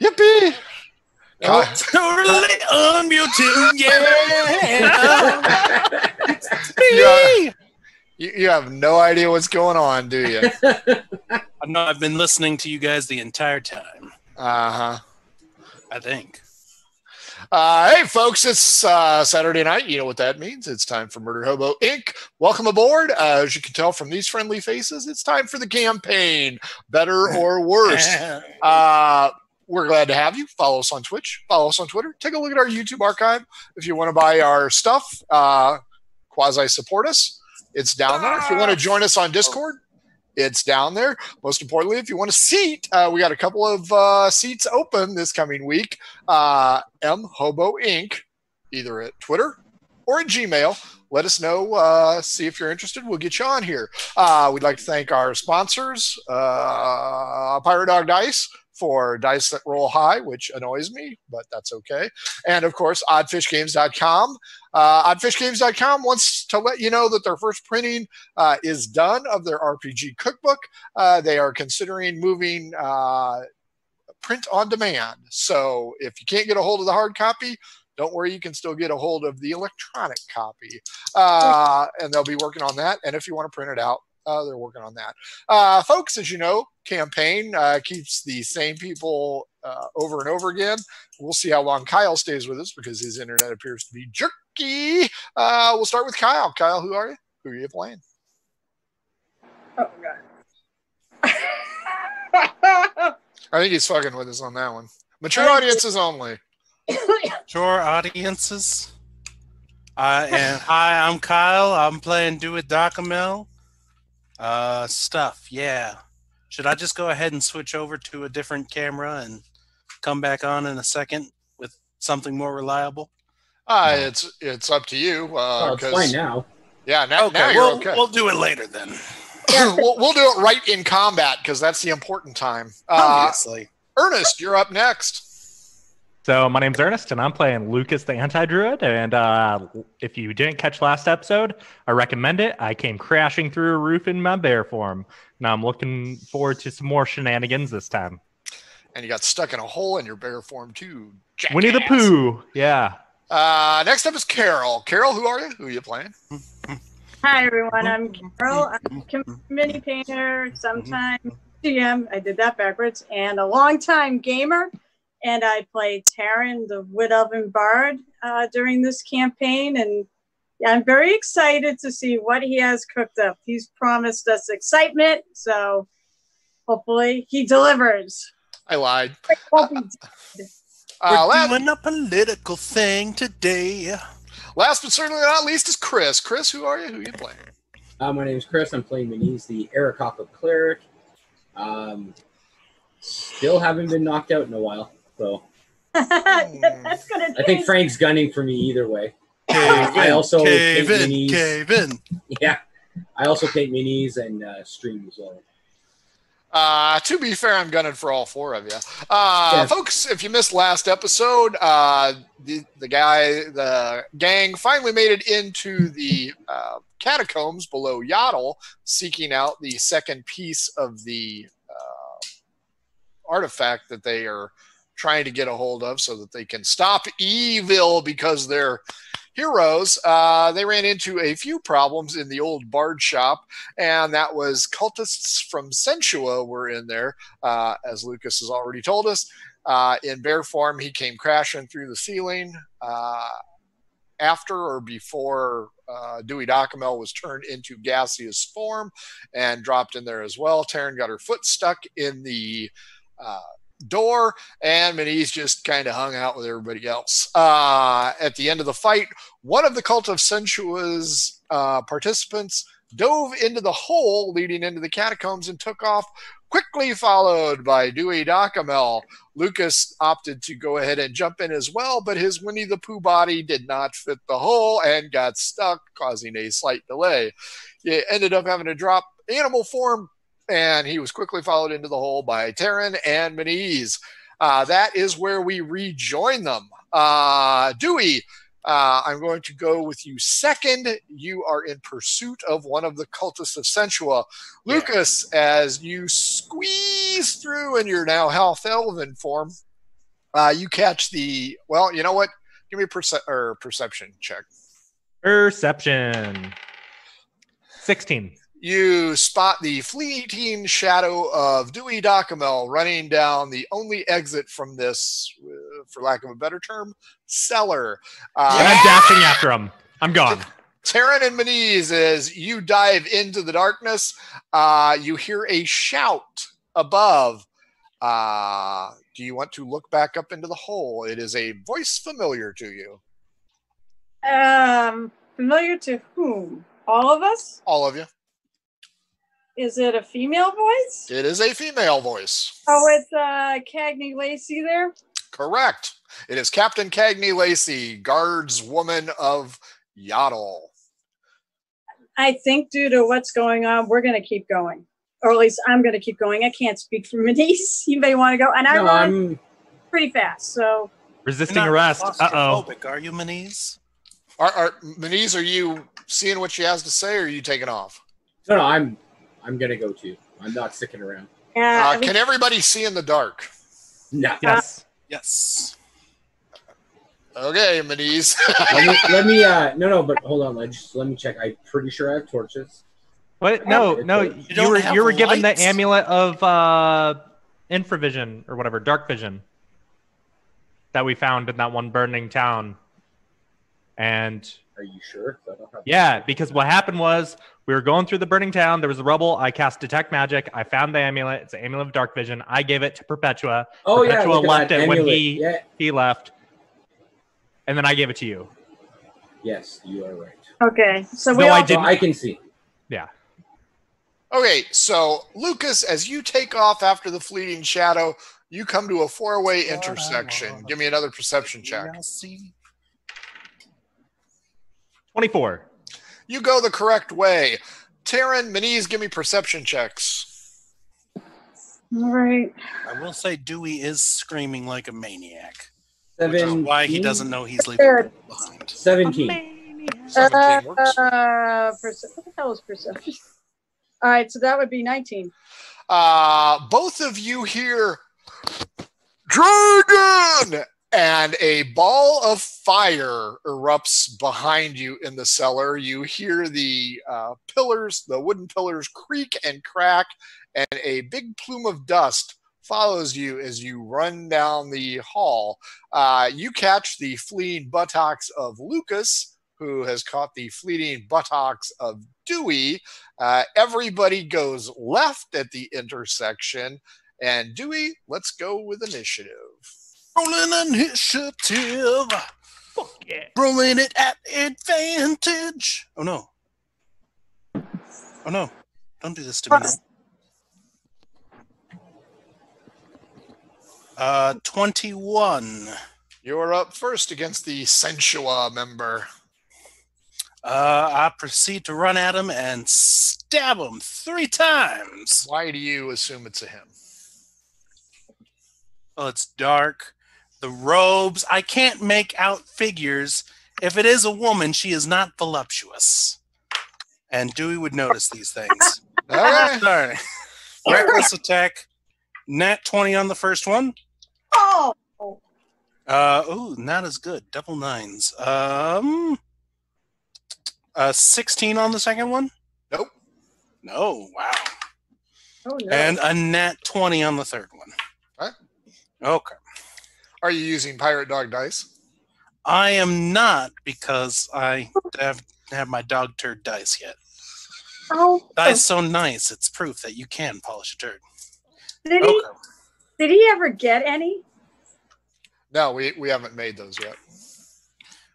Yippee! Oh, Kyle- totally unmuted, yeah. You, you have no idea what's going on, do you? I know I've been listening to you guys the entire time. Uh huh. I think. Uh, hey, folks, it's uh, Saturday night. You know what that means. It's time for Murder Hobo Inc. Welcome aboard. Uh, as you can tell from these friendly faces, it's time for the campaign, better or worse. Uh, we're glad to have you. Follow us on Twitch. Follow us on Twitter. Take a look at our YouTube archive. If you want to buy our stuff, uh, quasi support us. It's down there. If you want to join us on Discord, it's down there. Most importantly, if you want a seat, uh, we got a couple of uh, seats open this coming week. Uh, M Hobo Inc. Either at Twitter or at Gmail. Let us know. Uh, see if you're interested. We'll get you on here. Uh, we'd like to thank our sponsors, uh, Pirate Dog Dice for dice that roll high, which annoys me, but that's okay. And of course, oddfishgames.com. Uh, oddfishgames.com wants to let you know that their first printing uh, is done of their RPG cookbook. Uh, they are considering moving uh, print on demand. So if you can't get a hold of the hard copy, don't worry, you can still get a hold of the electronic copy. Uh, and they'll be working on that. And if you want to print it out, uh, they're working on that. Uh, folks, as you know, campaign uh, keeps the same people uh, over and over again. We'll see how long Kyle stays with us because his internet appears to be jerky. Uh, we'll start with Kyle. Kyle, who are you? Who are you playing? Oh god. I think he's fucking with us on that one. Mature audiences only. Sure, audiences. Uh, and hi, I'm Kyle. I'm playing Dewey Docamel. Uh, stuff, yeah. Should I just go ahead and switch over to a different camera and come back on in a second with something more reliable? Uh, it's it's up to you. Uh, Oh, it's 'cause- fine now. Yeah, now, now you're we'll, okay. we'll do it later then. we'll, we'll do it right in combat because that's the important time. Uh, Obviously. Ernest, you're up next. So my name's Ernest, and I'm playing Lucas the Anti-Druid. And uh, if you didn't catch last episode, I recommend it. I came crashing through a roof in my bear form. Now I'm looking forward to some more shenanigans this time. And you got stuck in a hole in your bear form too. Winnie the. Pooh. Yeah. Uh, next up is Carol. Carol, who are you? Who are you playing? Hi everyone, I'm Carol. I'm a committee painter, sometime GM. I did that backwards, and a longtime gamer. And I play Taryn, the Wood Elven Bard, uh, during this campaign. And yeah, I'm very excited to see what he has cooked up. He's promised us excitement, so hopefully he delivers. I lied. He Uh, We're last, doing a political thing today. last but certainly not least is Chris. Chris, who are you? Who are you playing? Uh, my name is Chris. I'm playing Manise, the Eric Hopper cleric. Um, still haven't been knocked out in a while, so That's gonna. I think. Frank's gunning for me either way. Cave I in, also cave paint in, minis. cave in. Yeah, I also paint minis and uh, stream as well. Uh, to be fair, I'm gunning for all four of you. Uh, Yeah. Folks, if you missed last episode, uh, the, the guy, the gang finally made it into the uh, catacombs below Yottle, seeking out the second piece of the uh, artifact that they are trying to get a hold of so that they can stop evil because they're heroes. Uh, they ran into a few problems in the old bard shop and that was cultists from Sentua were in there, uh, as Lucas has already told us. Uh, in bear form, he came crashing through the ceiling uh, after or before uh, Dewey Docamel was turned into gaseous form and dropped in there as well. Taryn got her foot stuck in the uh, door, and Manise just kind of hung out with everybody else. Uh, at the end of the fight, one of the cult of Sensua's uh, participants dove into the hole leading into the catacombs and took off, quickly followed by Dewey Docamel. Lucas opted to go ahead and jump in as well, but his Winnie the Pooh body did not fit the hole and got stuck, causing a slight delay. He ended up having to drop animal form, and he was quickly followed into the hole by Taryn and Manise. Uh, that is where we rejoin them. Uh, Dewey, Uh, I'm going to go with you second. You are in pursuit of one of the cultists of Sentua. Yeah. Lucas, as you squeeze through in your now half elven form, uh, you catch the. Well, you know what? Give me a perce- or perception check. Perception. 16. You spot the fleeting shadow of Dewey Docamel running down the only exit from this, uh, for lack of a better term, cellar. Uh, And I'm dashing after him. I'm gone. Taryn and Maniz, as you dive into the darkness, uh, you hear a shout above. Uh, do you want to look back up into the hole? It is a voice familiar to you. Um, familiar to whom? All of us? All of you. Is it a female voice? It is a female voice. Oh, it's uh Cagney Lacey there. Correct. It is Captain Cagney Lacey, guards woman of Yottle. I think due to what's going on, we're gonna keep going. Or at least I'm gonna keep going. I can't speak for Manice. You may want to go. And I No, run I'm. pretty fast. So Resisting arrest. Uh oh. Are you, Maniz? Are, are Maniz, are you seeing what she has to say, or are you taking off? No, no, I'm. I'm gonna go too. I'm not sticking around. yeah, Uh, can everybody see in the dark? No. Yes. Yes. Okay, Maniz. let me. Let me. Uh. No, no. But hold on. Let just let me check. I'm pretty sure I have torches. What? No, no. You You, were you were given the amulet of uh, infravision or whatever, dark vision that we found in that one burning town. And Are you sure? I don't have- yeah, because what happened was we were going through the burning town. There was a rubble. I cast detect magic. I found the amulet. It's the amulet of dark vision. I gave it to Perpetua. Oh yeah. Perpetua look at left that it when he- Yeah. He left, and then I gave it to you. Yes, you are right. okay. So No, I all So didn't- oh, I can see. Yeah. okay, so Lucas, as you take off after the fleeting shadow, you come to a four-way intersection. Give me another perception check. See. Twenty-four. You go the correct way. Taryn, Maniz, give me perception checks. all right. I will say Dewey is screaming like a maniac. Which is Seven. why he doesn't know he's leaving people behind. Seventeen. 17 works. Uh, perce- what the hell is perception? All right, so that would be 19. Uh, both of you hear Dragon! And a ball of fire erupts behind you in the cellar. You hear the uh, pillars, the wooden pillars, creak and crack, and a big plume of dust follows you as you run down the hall. Uh, you catch the fleeing buttocks of Lucas, who has caught the fleeting buttocks of Dewey. Uh, everybody goes left at the intersection. And Dewey, let's go with initiative. Rolling initiative. Fuck yeah. Rolling it at advantage. Oh no. Oh no. Don't do this to me. Uh, 21. You're up first against the Sensual member. Uh, I proceed to run at him and stab him three times. Why do you assume it's a him? Well, it's dark. The robes, I can't make out figures. If it is a woman, she is not voluptuous. And Dewey would notice these things. Okay. Sorry. Reckless attack. Nat 20 on the first one. Oh, Uh, ooh, not as good. Double nines. Um, uh, 16 on the second one. Nope. No, wow. oh no. And a nat 20 on the third one. What? Okay. Are you using pirate dog dice? I am not because I have have my dog turd dice yet. oh, Dice so nice, it's proof that you can polish a turd. did he did he ever get any? No, we, we haven't made those yet.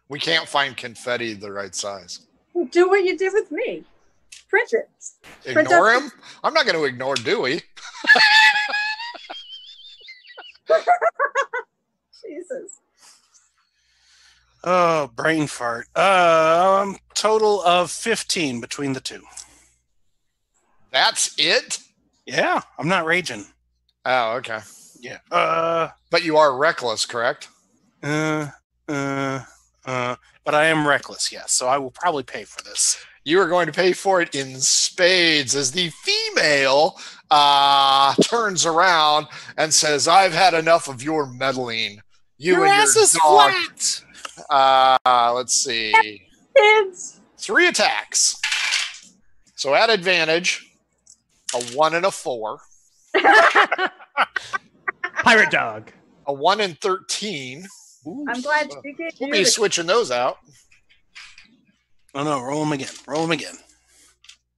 We can't find confetti the right size. Do what you did with me. Print it. Print Ignore up- him? I'm not going to ignore Dewey. Jesus. Oh, brain fart. Um, total of 15 between the two. That's it? Yeah, I'm not raging. Oh, okay. Yeah. Uh, But you are reckless, correct? uh, uh, Uh, but I am reckless, yes, so I will probably pay for this. You are going to pay for it in spades as the female uh, turns around and says, I've had enough of your meddling. You Your and ass your is dog. flat. Uh, let's see. Kids. Three attacks. So at advantage, a one and a four, Pirate dog. a one and 13. Ooh, I'm glad so- she gave We'll you be the switching those out. Oh no, roll them again. Roll them again.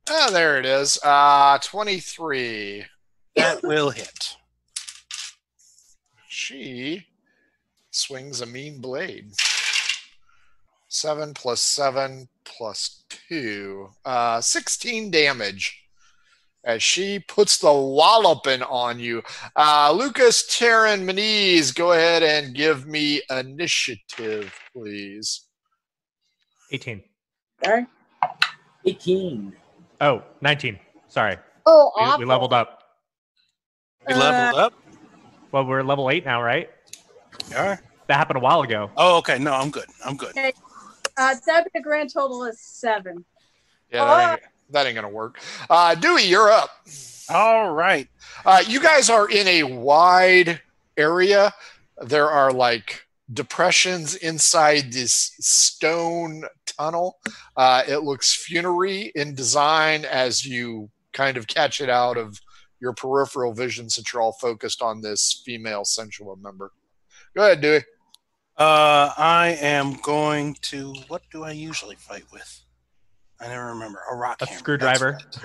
Ah, there it is. Uh, 23. That will hit. She swings a mean blade. Seven plus seven plus two. Uh, 16 damage as she puts the walloping on you. Uh, Lucas, Taryn, Maniz, go ahead and give me initiative, please. 18. Sorry. 18. Oh, 19. Sorry. Oh, We, awful. we leveled up. We leveled up. Well, we're level 8 now, right? You? That happened a while ago. Oh, okay. No, I'm good. I'm good. Uh, that'd be a grand total of seven. Yeah, that ain't, that ain't going to work. Uh, Dewey, you're up. All right. Uh, you guys are in a wide area. There are like depressions inside this stone tunnel. Uh, it looks funerary in design as you kind of catch it out of your peripheral vision since you're all focused on this female sensual member. Go ahead, Dewey. Uh, I am going to. What do I usually fight with? I never remember. A rock A hammer. screwdriver. Right.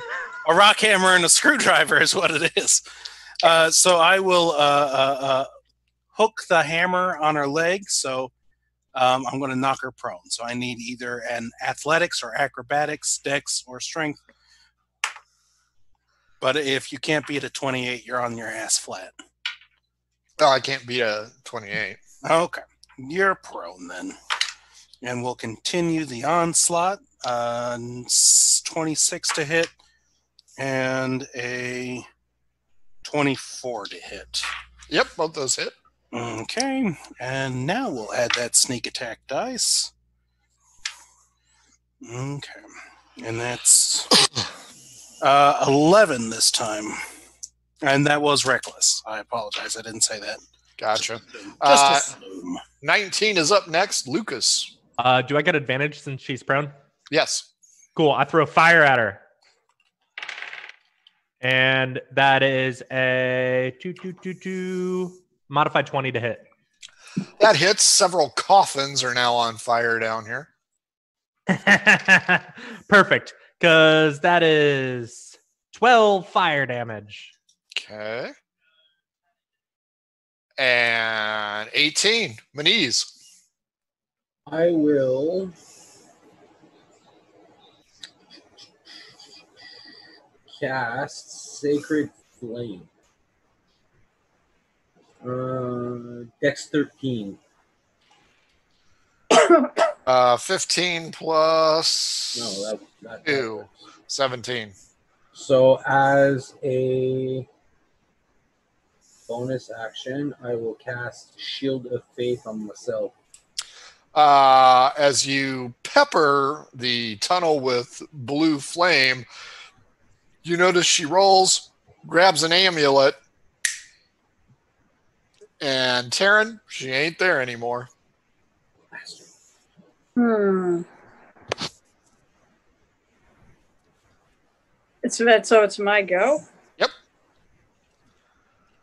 A rock hammer and a screwdriver is what it is. Uh, so I will uh, uh, uh, hook the hammer on her leg. So um, I'm going to knock her prone. So I need either an athletics or acrobatics, dex, or strength. But if you can't beat a 28, you're on your ass flat. Oh, I can't beat a 28. Okay, you're prone then, and we'll continue the onslaught. Uh, 26 to hit, and a 24 to hit. Yep, both those hit. Okay, and now we'll add that sneak attack dice. Okay, and that's uh, 11 this time. And that was reckless. I apologize. I didn't say that. Gotcha. Just Uh, assume. 19 is up next. Lucas. Uh, do I get advantage since she's prone? Yes. Cool. I throw fire at her. And that is a two, two, two, two, modified 20 to hit. That hits. Several coffins are now on fire down here. Perfect. Because that is 12 fire damage. Okay. And 18. Maniz. I will. Cast Sacred Flame. Uh, Dex 13. Uh, 15 plus No, that, that, that Ew. 17. So, as a bonus action, I will cast Shield of Faith on myself. Uh, as you pepper the tunnel with blue flame, you notice she rolls, grabs an amulet, and Taryn, she ain't there anymore. Hmm. It's that, so it's my go.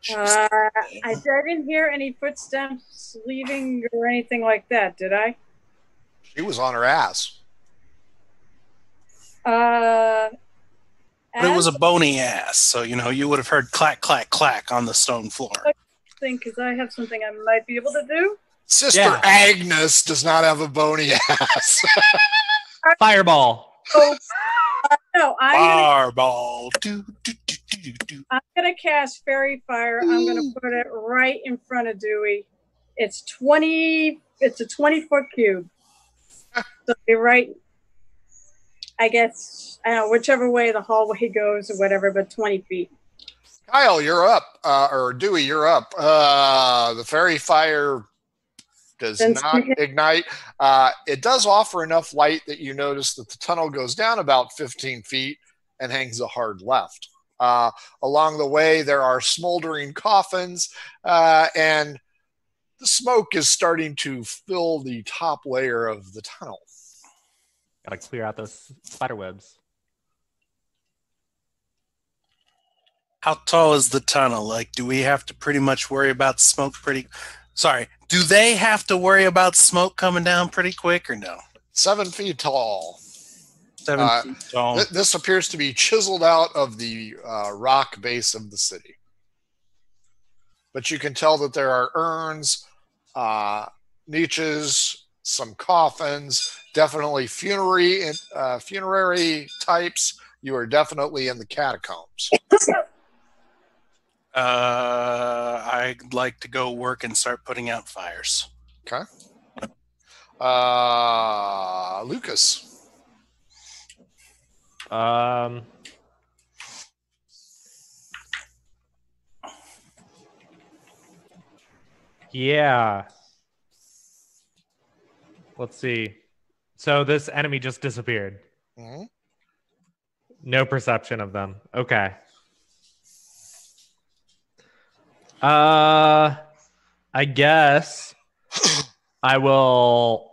Yep. Uh, I didn't hear any footsteps leaving or anything like that, did I? She was on her ass. Uh, But it was a bony ass, so you know you would have heard clack, clack, clack on the stone floor. Think, because I have something I might be able to do. Sister Yeah. Agnes does not have a bony ass. Fireball. Oh, uh, no, I'm gonna, Fireball. Do, do, do, do, do. I'm gonna cast fairy fire. I'm gonna put it right in front of Dewey. It's twenty. It's a twenty foot cube. So you're right. I guess I don't know whichever way the hallway goes or whatever, but twenty feet. Kyle, you're up. Uh, or Dewey, you're up. Uh, the fairy fire does not ignite. Uh, it does offer enough light that you notice that the tunnel goes down about 15 feet and hangs a hard left. Uh, along the way, there are smoldering coffins, uh, and the smoke is starting to fill the top layer of the tunnel. Gotta clear out those spider webs. How tall is the tunnel? Like, do we have to pretty much worry about smoke pretty? Sorry, do they have to worry about smoke coming down pretty quick or no? Seven feet tall. Seven Uh, feet tall. Th- This appears to be chiseled out of the uh, rock base of the city. But you can tell that there are urns, uh, niches, some coffins, definitely funerary, uh, funerary types. You are definitely in the catacombs. Uh, I'd like to go work and start putting out fires. Uh, Lucas. Um. Yeah. Let's see. So this enemy just disappeared. Mhm. No perception of them. Okay. Uh I guess I will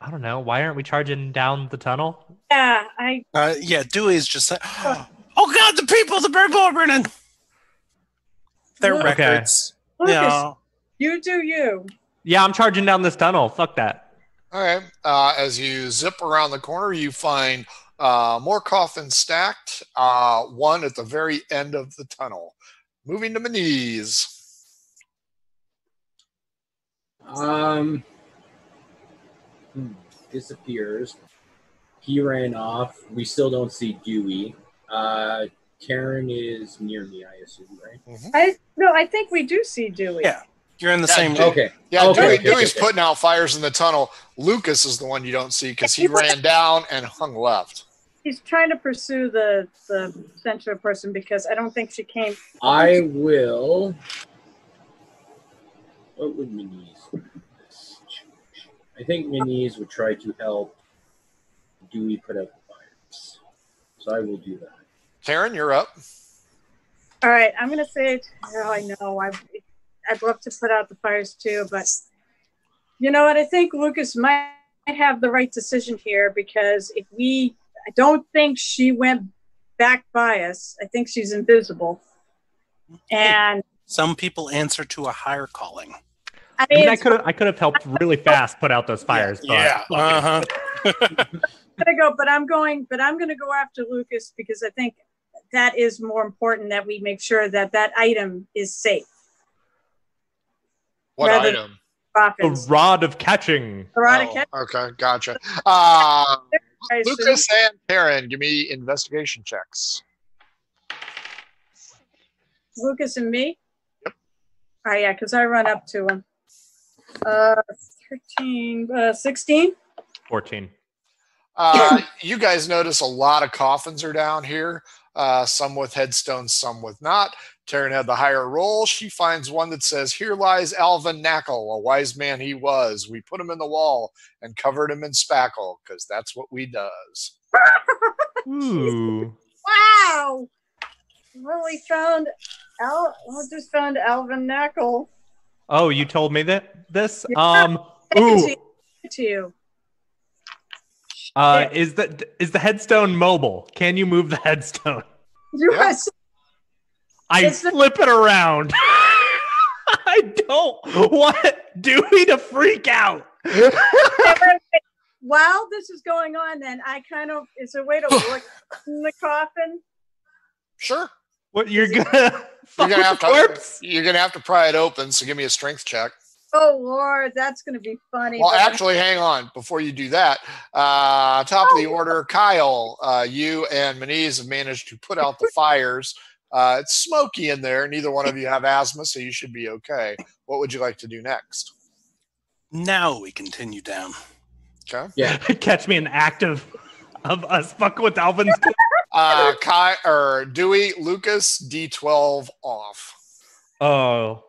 I don't know. Why aren't we charging down the tunnel? Yeah, I Uh, yeah, Dewey's just like, oh god, the people, the bird are burning. Their Okay. records. Lucas, Yeah. you do you. Yeah, I'm charging down this tunnel. Fuck that. All right. Uh, as you zip around the corner, you find uh, more coffins stacked, uh, one at the very end of the tunnel. Moving to Maniz. Um, hmm, disappears. He ran off. We still don't see Dewey. Uh, Karen is near me, I assume, right? I no, I think we do see Dewey. Yeah. You're in the Yeah, same Dewey. Okay. Yeah, Okay, Dewey, okay, Dewey's okay. putting out fires in the tunnel. Lucas is the one you don't see because he ran down and hung left. He's trying to pursue the the central person because I don't think she came. I will. What would Miniz do? I think Miniz would try to help Dewey put out the fires. So I will do that. Karen, you're up. All right, I'm gonna say. Oh, I know. I I'd love to put out the fires too, but you know what? I think Lucas might have the right decision here because if we, I don't think she went back by us. I think she's invisible, and Some people answer to a higher calling. I I mean, mean, I could have I could have helped really fast put out those fires. but Yeah. fuck it. Uh huh. gonna go, but I'm going, but I'm gonna go after Lucas because I think that is more important that we make sure that that item is safe. What Rather- item? The rod of catching. Erotica, Oh, okay, gotcha. Uh, Lucas and Karen, give me investigation checks. Lucas and me? Yep. Oh, yeah, because I run up to him. Uh, 13, uh, 16? Fourteen. Uh, you guys notice a lot of coffins are down here, uh, some with headstones, some with not. Taryn had the higher roll. She finds one that says, Here lies Alvin Knackle, a wise man he was. We put him in the wall and covered him in spackle, because that's what we does. Ooh. Wow! Well, we found Al. Well, just found Alvin Knackle. Oh, you told me that this. Um. Ooh. to you. Give it to you. Uh, is the is the headstone mobile? Can you move the headstone? You Yeah. are so- I It's the- flip it around. I don't want Dewey to freak out. While this is going on, then I kind of is there a way to look in the coffin? Sure. What you're gonna You're gonna have the to corpse? you're gonna have to pry it open, so give me a strength check. Oh Lord, that's gonna be funny. Well, but- actually, hang on. Before you do that, uh, top of the order, Kyle, uh, you and Maniz have managed to put out the fires. Uh, it's smoky in there. Neither one of you have asthma, so you should be okay. What would you like to do next? Now we continue down. Okay. Yeah. Catch me an act of of us fucking with Alvin's. Uh, Kai or Dewey, Lucas, D12 off. oh.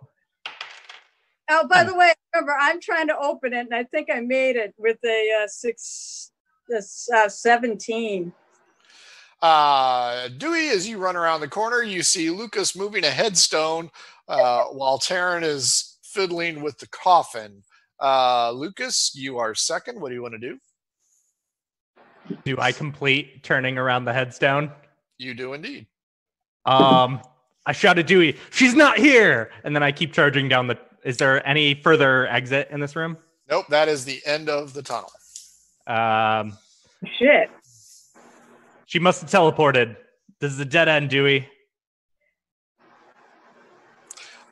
Oh, by the way, remember, I'm trying to open it, and I think I made it with a uh, six, this uh, 17. Uh, Dewey, as you run around the corner, you see Lucas moving a headstone uh, while Taryn is fiddling with the coffin. Uh, Lucas, you are second. What do you want to do? Do I complete turning around the headstone? You do indeed. Um, I shout at Dewey, she's not here. And then I keep charging down the. Is there any further exit in this room? Nope, that is the end of the tunnel. Um, Shit. she must have teleported. This is a dead end, Dewey.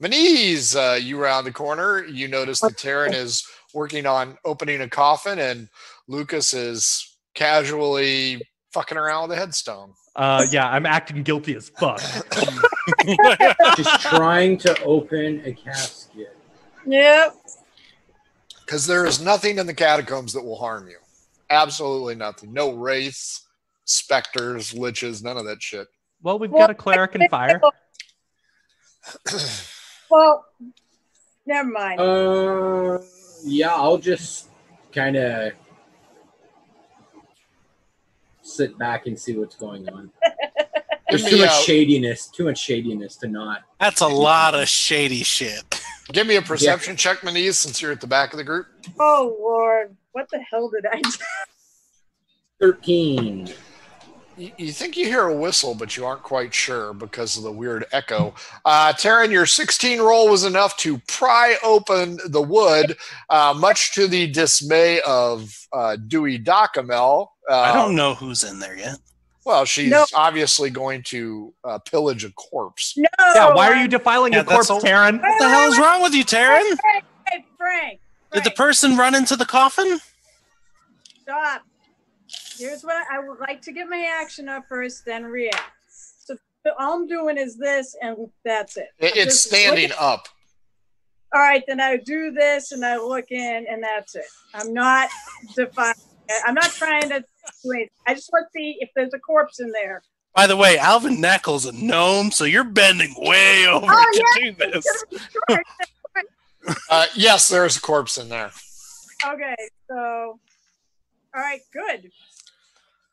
Maniz, uh, you round the corner. You notice that Taryn is working on opening a coffin, and Lucas is casually fucking around with a headstone. Uh, yeah, I'm acting guilty as fuck. Just trying to open a casket. Yep. Because there is nothing in the catacombs that will harm you. Absolutely nothing. No wraiths, specters, liches, none of that shit. Well, we've got a cleric and fire. Well, never mind. Uh, yeah, I'll just kind of sit back and see what's going on. There's too me, much uh, shadiness, too much shadiness to not. That's a lot of shady shit. Give me a perception check, Maniz, since you're at the back of the group. oh, Lord. What the hell did I do? 13. You, you think you hear a whistle, but you aren't quite sure because of the weird echo. Uh, Taryn, your 16 roll was enough to pry open the wood, uh, much to the dismay of uh, Dewey Docamel. Uh, I don't know who's in there yet. Well, she's No. obviously going to uh, pillage a corpse. No. Yeah, why are you defiling Yeah, a corpse, that's all- Taryn? What the hell is wrong with you, Taryn? Frank, hey, Frank. Did the person run into the coffin? Stop. Here's what I would like to get my action up first, then react. So all I'm doing is this, and that's it. It- it's standing looking- up. All right, then I do this, and I look in, and that's it. I'm not defying. I'm not trying to do anything. I just want to see if there's a corpse in there. By the way, Alvin Knackle's a gnome, so you're bending way over Oh, to do this. Uh, yes, there's a corpse in there. okay, so all right, good.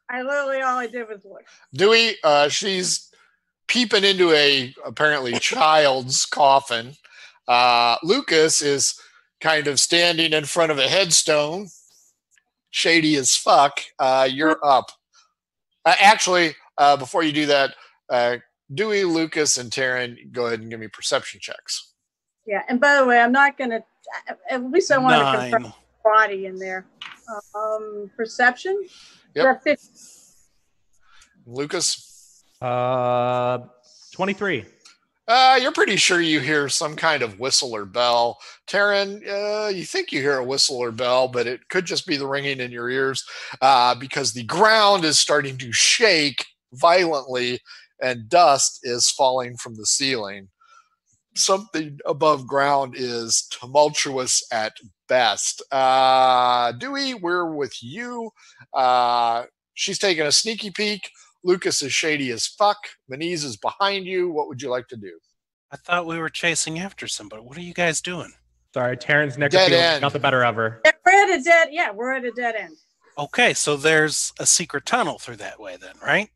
I literally all I did was look. Dewey, uh, she's peeping into a apparently child's coffin. Uh, Lucas is kind of standing in front of a headstone, shady as fuck. Uh, you're up. Uh, actually, uh, before you do that, uh, Dewey, Lucas, and Taryn, go ahead and give me perception checks. Yeah, and by the way, I'm not gonna. At least I want to confirm body in there. Um, perception. Yep. We're at 50. Lucas, Uh, 23. Uh, you're pretty sure you hear some kind of whistle or bell. Taryn, uh, you think you hear a whistle or bell, but it could just be the ringing in your ears uh, because the ground is starting to shake violently and dust is falling from the ceiling. Something above ground is tumultuous at best. Uh, Dewey, we're with you. Uh, she's taking a sneaky peek. Lucas is shady as fuck. Maniz is behind you. What would you like to do? I thought we were chasing after somebody. What are you guys doing? Sorry, Taryn's Dead necrophilia got the better of her. We're at a dead. Yeah, we're at a dead end. Okay, so there's a secret tunnel through that way, then, right?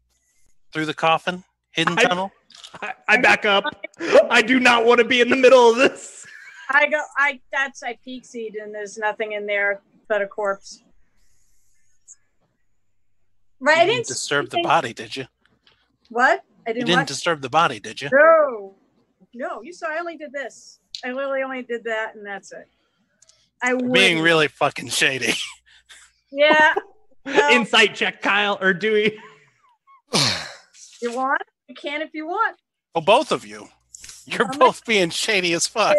Through the coffin, hidden I- tunnel. I, I back up. I do not want to be in the middle of this. I go. I that's I peek seed and there's nothing in there but a corpse. Right. I You didn't didn't disturb the body, did you? What? I didn't. didn't watch- disturb the body, did you? no. No. You saw. I only did this. I literally only did that, and that's it. I Being wouldn't. really fucking shady. Yeah. No. Insight check, Kyle or Dewey. You want? You can if you want. Well, both of you. You're I'm both being shady as fuck.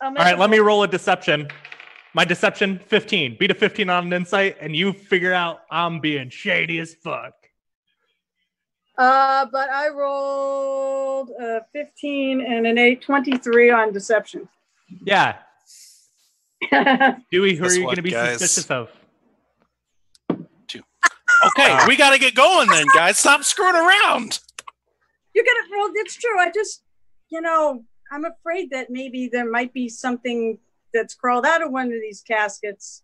I'll All make right, a let me roll. roll a deception. My deception 15. Beat a 15 on an insight, and you figure out I'm being shady as fuck. Uh, but I rolled a 15 and an 8, 23 on deception. Yeah. Dewey, who Guess are you what, going to be guys? suspicious of? Two. Okay, we got to get going then, guys. Stop screwing around. you get it. Well, it's true. I just, you know, I'm afraid that maybe there might be something that's crawled out of one of these caskets.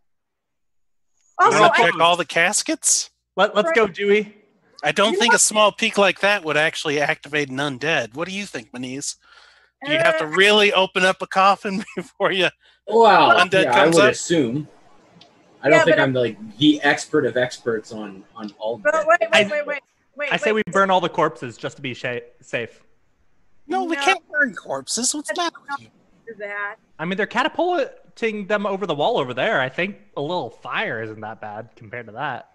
Also, want to I, check all the caskets? Let, let's go, Dewey. I don't You think a small peak like that would actually activate an undead. What do you think, Manise? Do you have to uh, really open up a coffin before you? Well, Undead yeah, I would up? assume. I don't Yeah, think but- I'm like the expert of experts on on all. but dead wait, wait, wait, wait, wait. I say we burn all the corpses just to be sha- safe. No, we No. can't burn corpses. What's that? matter with you? do that. I mean, they're catapulting them over the wall over there. I think a little fire isn't that bad compared to that.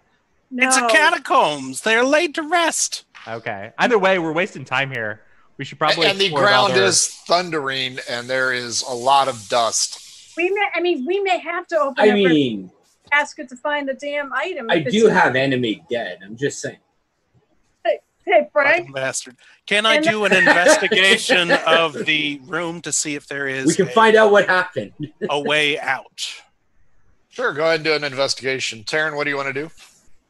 No. It's a catacombs. They're laid to rest. Okay. Either way, we're wasting time here. We should probably. and the ground other- is thundering, and there is a lot of dust. We may. I mean, we may have to open I mean, a casket to find the damn item. I do have enemy dead. I'm just saying. Hey, Frank. Bastard. Can I And- do an investigation of the room to see if there is We can a, find out what happened. a way out? Sure, go ahead and do an investigation. Taryn, what do you want to do?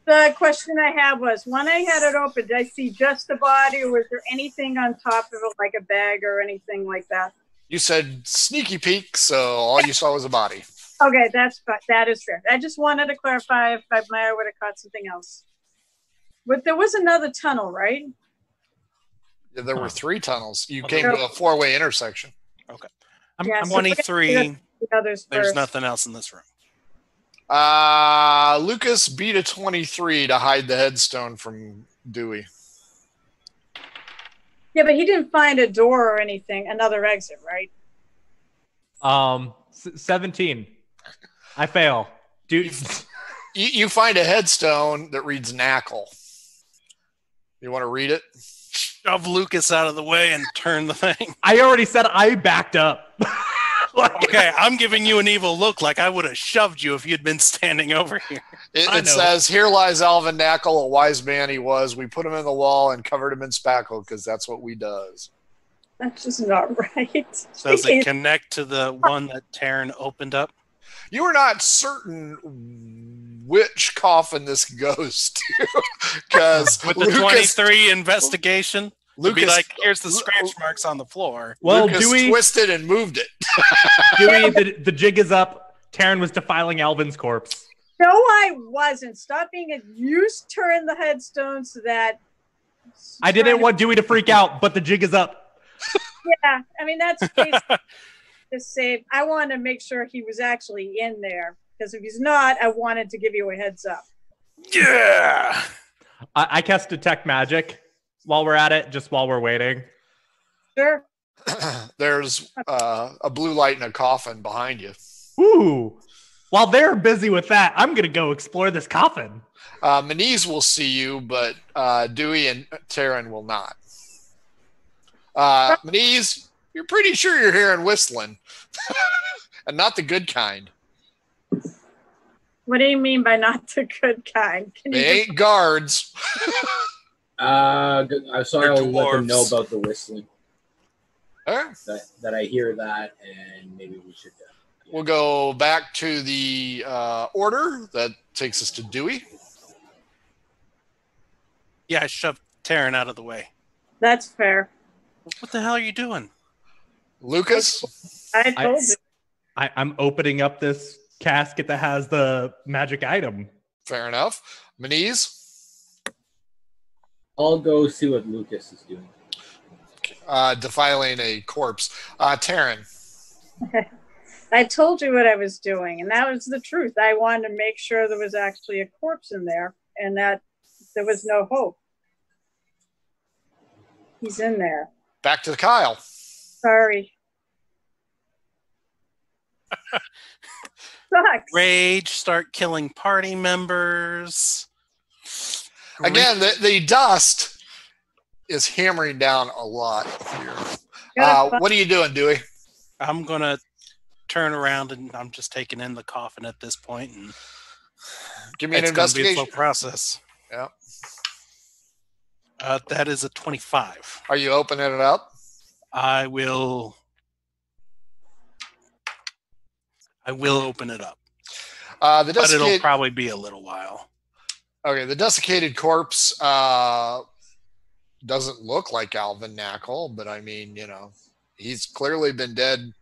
The question I had was when I had it open, did I see just the body, or was there anything on top of it, like a bag or anything like that? You said sneaky peek, so all you saw was a body. Okay, that's that is fair. I just wanted to clarify if I might would have caught something else. But there was another tunnel, right? Yeah, There were three tunnels. You Well, came to a four-way intersection. I'm, Yeah, I'm so- 23. The others There's first. nothing else in this room. Uh, Lucas beat a 23 to hide the headstone from Dewey. Yeah, but he didn't find a door or anything, another exit, right? Um, s- 17. I fail. Dude, You, you find a headstone that reads Knackle. You want to read it? Shove Lucas out of the way and turn the thing. I already said I backed up. Like- Okay, I'm giving you an evil look like I would have shoved you if you'd been standing over here. It, it says, Here lies Alvin Knackle, a wise man he was. We put him in the wall and covered him in spackle because that's what we does. That's just not right. So Does it connect to the one that Taryn opened up? You are not certain which coffin this goes to because With the Lucas, 23 investigation? It'd be Lucas, like, here's the scratch marks on the floor. well, Lucas Dewey, twisted and moved it. Dewey the, the jig is up. Taryn was defiling Alvin's corpse. No, I wasn't. Stop being a. You turn the headstone so that. I didn't want Dewey to freak out, but the jig is up. Yeah, I mean that's basically to save. I wanted to make sure he was actually in there because if he's not, I wanted to give you a heads up. Yeah. I, I cast detect magic while we're at it, just while we're waiting. Sure. There's uh, a blue light in a coffin behind you. Ooh. While they're busy with that, I'm gonna go explore this coffin. Uh, Maniz will see you, but uh, Dewey and Taryn will not. Uh, Maniz, you're pretty sure you're hearing whistling, and not the good kind. What do you mean by not the good kind? Can you They just- ain't guards. Uh, good- uh, so They're I'll let them know about the whistling. All right. That that I hear that, and maybe we should. Uh, We'll go back to the uh, order that takes us to Dewey. Yeah, I shoved Taryn out of the way. That's fair. What the hell are you doing? Lucas, I I- told you. I, I'm opening up this casket that has the magic item. fair enough. Maniz, I'll go see what Lucas is doing. uh, defiling a corpse. Uh, Taryn, I told you what I was doing, and that was the truth. I wanted to make sure there was actually a corpse in there, and that there was no hope. He's in there. back to Kyle. Sorry. Sucks. Rage, start killing party members. Again, the, the dust is hammering down a lot here. Uh, what are you doing, Dewey? I'm gonna turn around and I'm just taking in the coffin at this point, and Give me an it's gonna be a investigation. slow process. Yeah. Uh, that is a 25. Are you opening it up? I will. I will open it up, Uh, the but it'll probably be a little while. okay, the desiccated corpse uh, doesn't look like Alvin Knackle, but I mean, you know, he's clearly been dead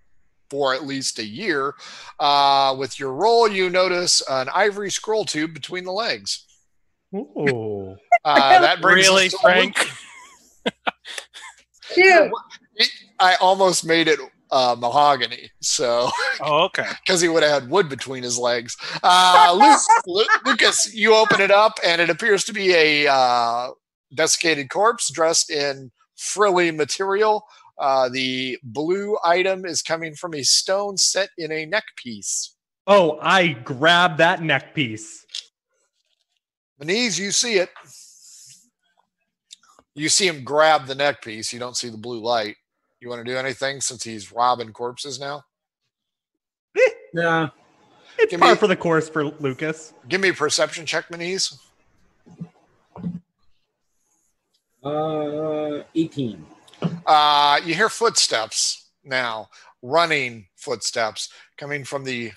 for at least a year. Uh, with your roll, you notice an ivory scroll tube between the legs. Ooh. Uh, that brings Really, Frank? Cute. I almost made it uh, mahogany, so Oh, okay. because he would have had wood between his legs. Uh, Lu- Lu- Lucas, you open it up, and it appears to be a uh, desiccated corpse dressed in frilly material. Uh, the blue item is coming from a stone set in a neck piece. Oh, I grabbed that neck piece. Manise, you see it. You see him grab the neck piece. You don't see the blue light. You want to do anything since he's robbing corpses now? Yeah. It's Give par me- for the course for Lucas. Give me a perception check, Manise. Uh, 18. Uh, you hear footsteps now, running footsteps coming from the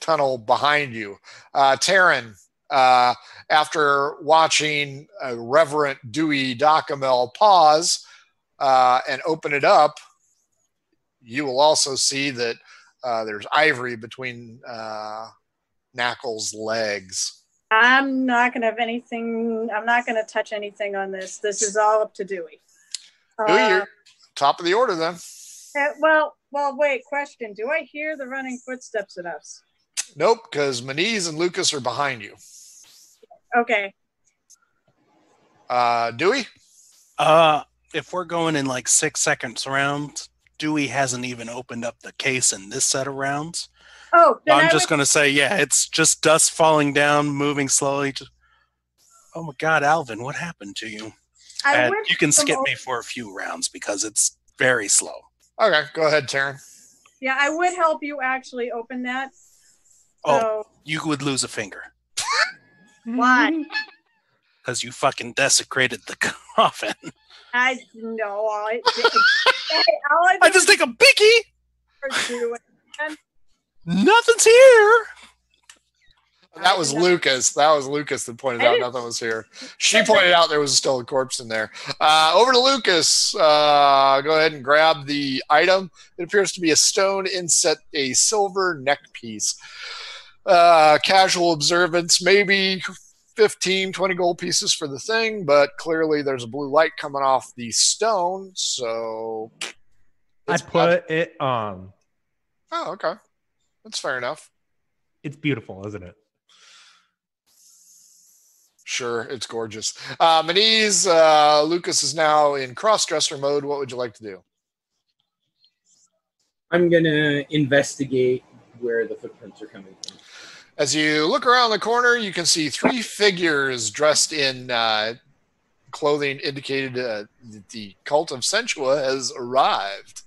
tunnel behind you. Uh, Taryn, uh, after watching uh, Reverend Dewey Docamel pause uh, and open it up, you will also see that uh, there's ivory between uh, Knackle's legs. I'm not gonna have anything. I'm not gonna touch anything on this. This is all up to Dewey. Dewey, Uh, you're top of the order then. uh, well, well, wait. Question: Do I hear the running footsteps at us? Nope, because Manise and Lucas are behind you. Okay. Uh, Dewey? Uh, if we're going in like six seconds rounds, Dewey hasn't even opened up the case in this set of rounds. Oh, I'm I just would- gonna say, yeah, it's just dust falling down, moving slowly. Just, oh my God, Alvin, what happened to you? I uh, And would you can skip promote- me for a few rounds because it's very slow. Okay, go ahead, Taryn. Yeah, I would help you actually open that. Oh. So You would lose a finger Why? because you fucking desecrated the coffin. I know all I, all I, I just take a biggie. Nothing's here. That was Lucas. That was Lucas that pointed out nothing was here. She pointed out there was still a corpse in there. Uh, over to Lucas. Uh, go ahead and grab the item. It appears to be a stone inset, a silver neck piece. Uh, casual observance, maybe 15, 20 gold pieces for the thing, but clearly there's a blue light coming off the stone. So. I it's- put it on. Oh, okay. That's fair enough. It's beautiful, isn't it? Sure, it's gorgeous. Uh, Manise, uh, Lucas is now in cross-dresser mode. What would you like to do? I'm gonna investigate where the footprints are coming from. As you look around the corner, you can see three figures dressed in uh, clothing indicated uh, that the cult of Sentua has arrived.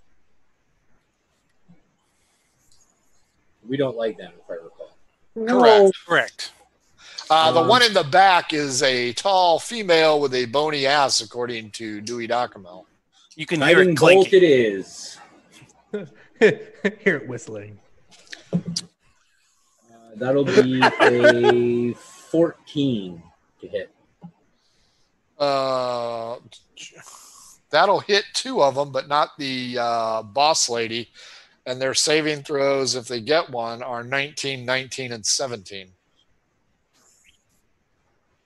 We don't like them, if I recall. Correct. Correct. Uh, the Um, one in the back is a tall female with a bony ass, according to Dewey Docamel. You can hear Lightning it bolt clinking. it is. Hear it whistling. That'll be a 14 to hit. Uh, that'll hit two of them, but not the uh, boss lady. And their saving throws, if they get one, are 19, 19, and 17.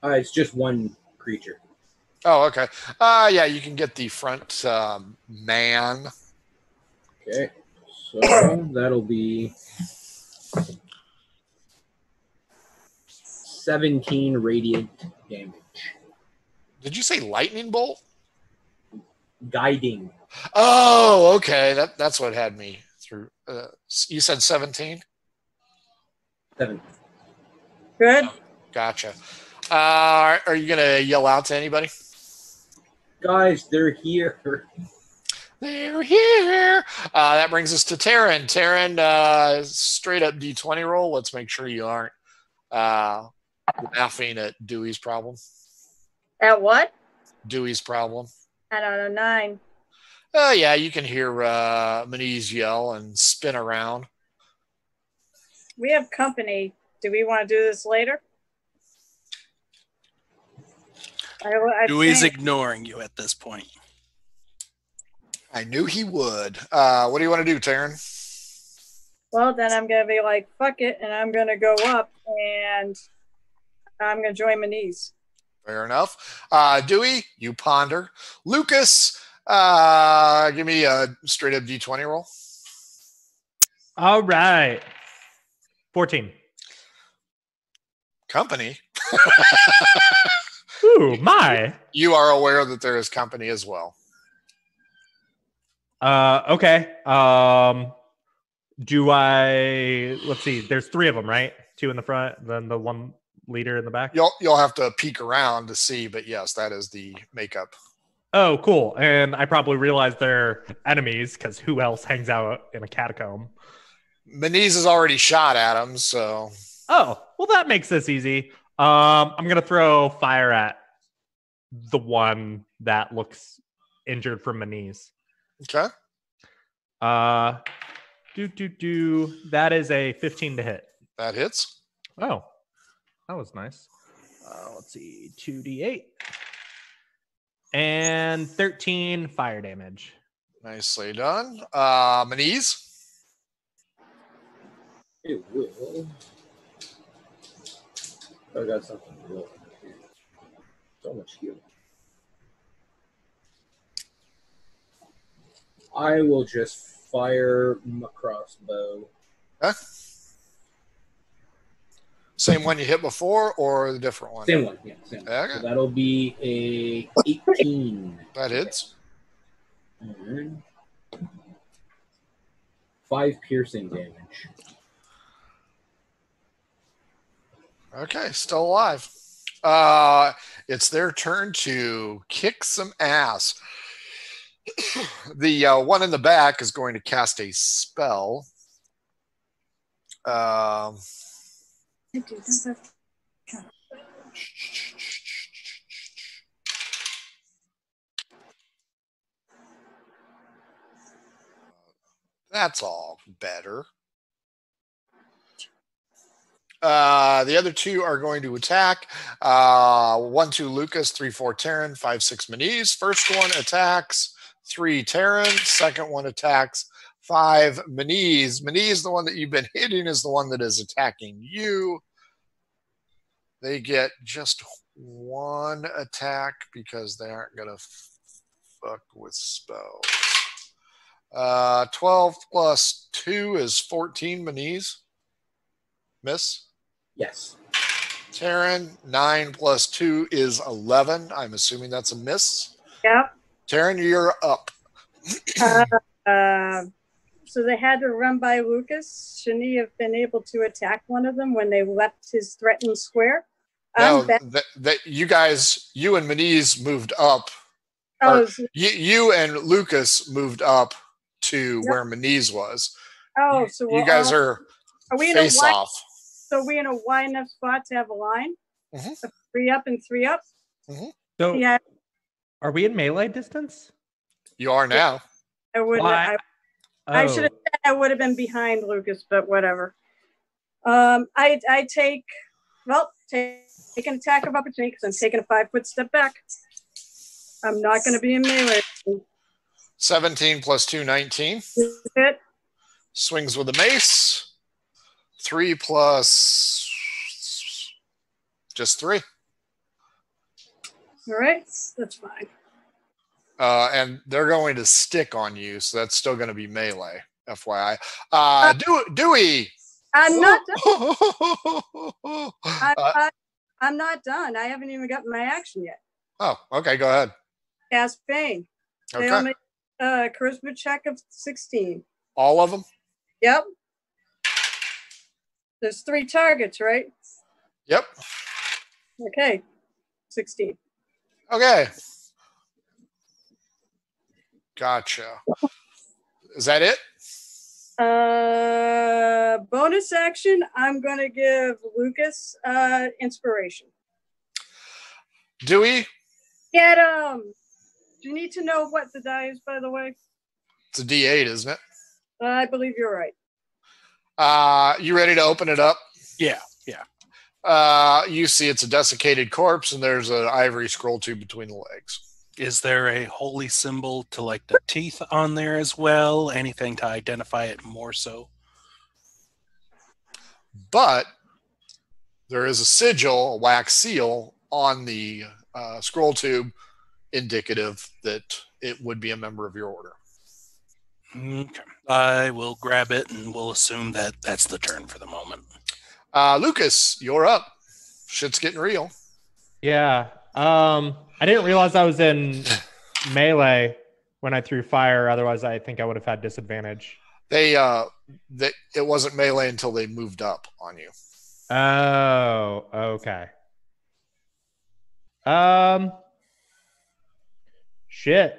Uh, it's just one creature. Oh, okay. Uh, yeah, you can get the front um, man. Okay, so that'll be 17 radiant damage. Did you say lightning bolt? Guiding. Oh, okay. That that's what had me through. Uh, you said 17? Seven. good. Gotcha. Uh, are you going to yell out to anybody? Guys, they're here. They're here. Uh, that brings us to Taryn. Taryn, uh, straight up D20 roll. Let's make sure you aren't uh, laughing at Dewey's problem. At what? Dewey's problem. I don't know. Nine. Oh, yeah, you can hear uh, Manise yell and spin around. We have company. Do we want to do this later? I, I Dewey's think- ignoring you at this point. I knew he would. Uh, what do you want to do, Taryn? Well, then I'm gonna be like, fuck it, and I'm gonna go up and I'm gonna join Manise. Fair enough. Uh, Dewey, you ponder. Lucas, uh, give me a straight up D20 roll. All right. 14. Company. Ooh, my. You are aware that there is company as well. Uh, okay. Um, do I? Let's see. There's three of them, right? Two in the front, then the one leader in the back. You'll you'll have to peek around to see, but yes, that is the makeup. Oh, cool. And I probably realized they're enemies because who else hangs out in a catacomb? Manise has already shot at him, so Oh, well, that makes this easy. Um, I'm gonna throw fire at the one that looks injured from my okay. Uh, do do do. That is a 15 to hit. That hits. Oh, that was nice. Uh, let's see, 2d8 and 13 fire damage. Nicely done. Uh, Manise. It will. I got something real. So much healing. I will just fire my crossbow. Okay. Same one you hit before, or the different one? Same one, yeah. Same one. Okay. So that'll be a 18. That hits. Five piercing damage. Okay, still alive. Uh, it's their turn to kick some ass. the uh, one in the back is going to cast a spell. Um, that's all better. Uh, the other two are going to attack. Uh, one, two, Lucas, three, four, Taryn, five, six, Manise. First one attacks three, Taryn. Second one attacks five, Manise. Manise, the one that you've been hitting, is the one that is attacking you. They get just one attack because they aren't going to fuck with spells. Uh, 12 plus 2 is 14, Manise. Miss. Yes. Taryn, 9 plus 2 is 11. I'm assuming that's a miss. Yep. Taryn, you're up. Uh, uh, so they had to run by Lucas. Shouldn't he have been able to attack one of them when they left his threatened square? No, I'm that, that you guys, you and Manise moved up. Oh, so- You, you and Lucas moved up to Yep. where Manise was. oh, so you guys all- are are we in a face wide, off. so we in a wide enough spot to have a line? Mhm. A three up and three up. So, Yeah, are we in melee distance? You are now. I would. Why- I, I Oh, should have said I would have been behind Lucas, but whatever. Um, I I take well take, take an attack of opportunity because I'm taking a five foot step back. I'm not going to be in melee. 17 plus 2, 19. Is? Swings with a mace. 3 plus just 3. All right, that's fine. Uh, and they're going to stick on you, so that's still going to be melee. FYI. Uh, Dew- Dewey. I'm not. Done. Uh, I, I, I'm not done. I haven't even gotten my action yet. oh, okay. Go ahead. Cast Bane. They Okay. make a charisma check of 16. All of them. Yep. There's three targets, right? Yep. Okay. 16. Okay. Gotcha. Is that it? Uh, bonus action. I'm gonna give Lucas uh inspiration. Dewey? Get him. Do you need to know what the die is, by the way? It's a D8, isn't it? I believe you're right. Uh, you ready to open it up? Yeah, yeah. Uh, you see it's a desiccated corpse, and there's an ivory scroll tube between the legs. Is there a holy symbol to like the teeth on there as well? Anything to identify it more so? But there is a sigil, a wax seal on the uh, scroll tube, indicative that it would be a member of your order. Okay. I will grab it and we'll assume that that's the turn for the moment. Uh, Lucas, you're up. Shit's getting real. Yeah. Um, I didn't realize I was in melee when I threw fire. Otherwise, I think I would have had disadvantage. They uh, they, it wasn't melee until they moved up on you. Oh, okay. Um, shit.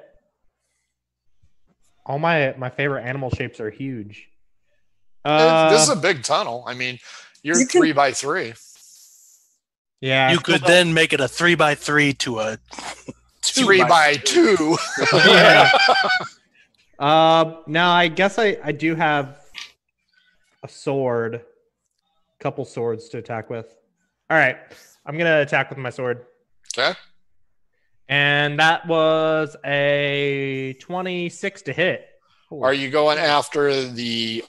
All my my favorite animal shapes are huge. Uh, this is a big tunnel. I mean, you're You can- three by three. Yeah. you could then make it a three by three to a two Three by two. yeah. Um, no, I guess I I do have a sword, couple swords to attack with. All right, I'm gonna attack with my sword, Okay. and that was a 26 to hit. Are you going after the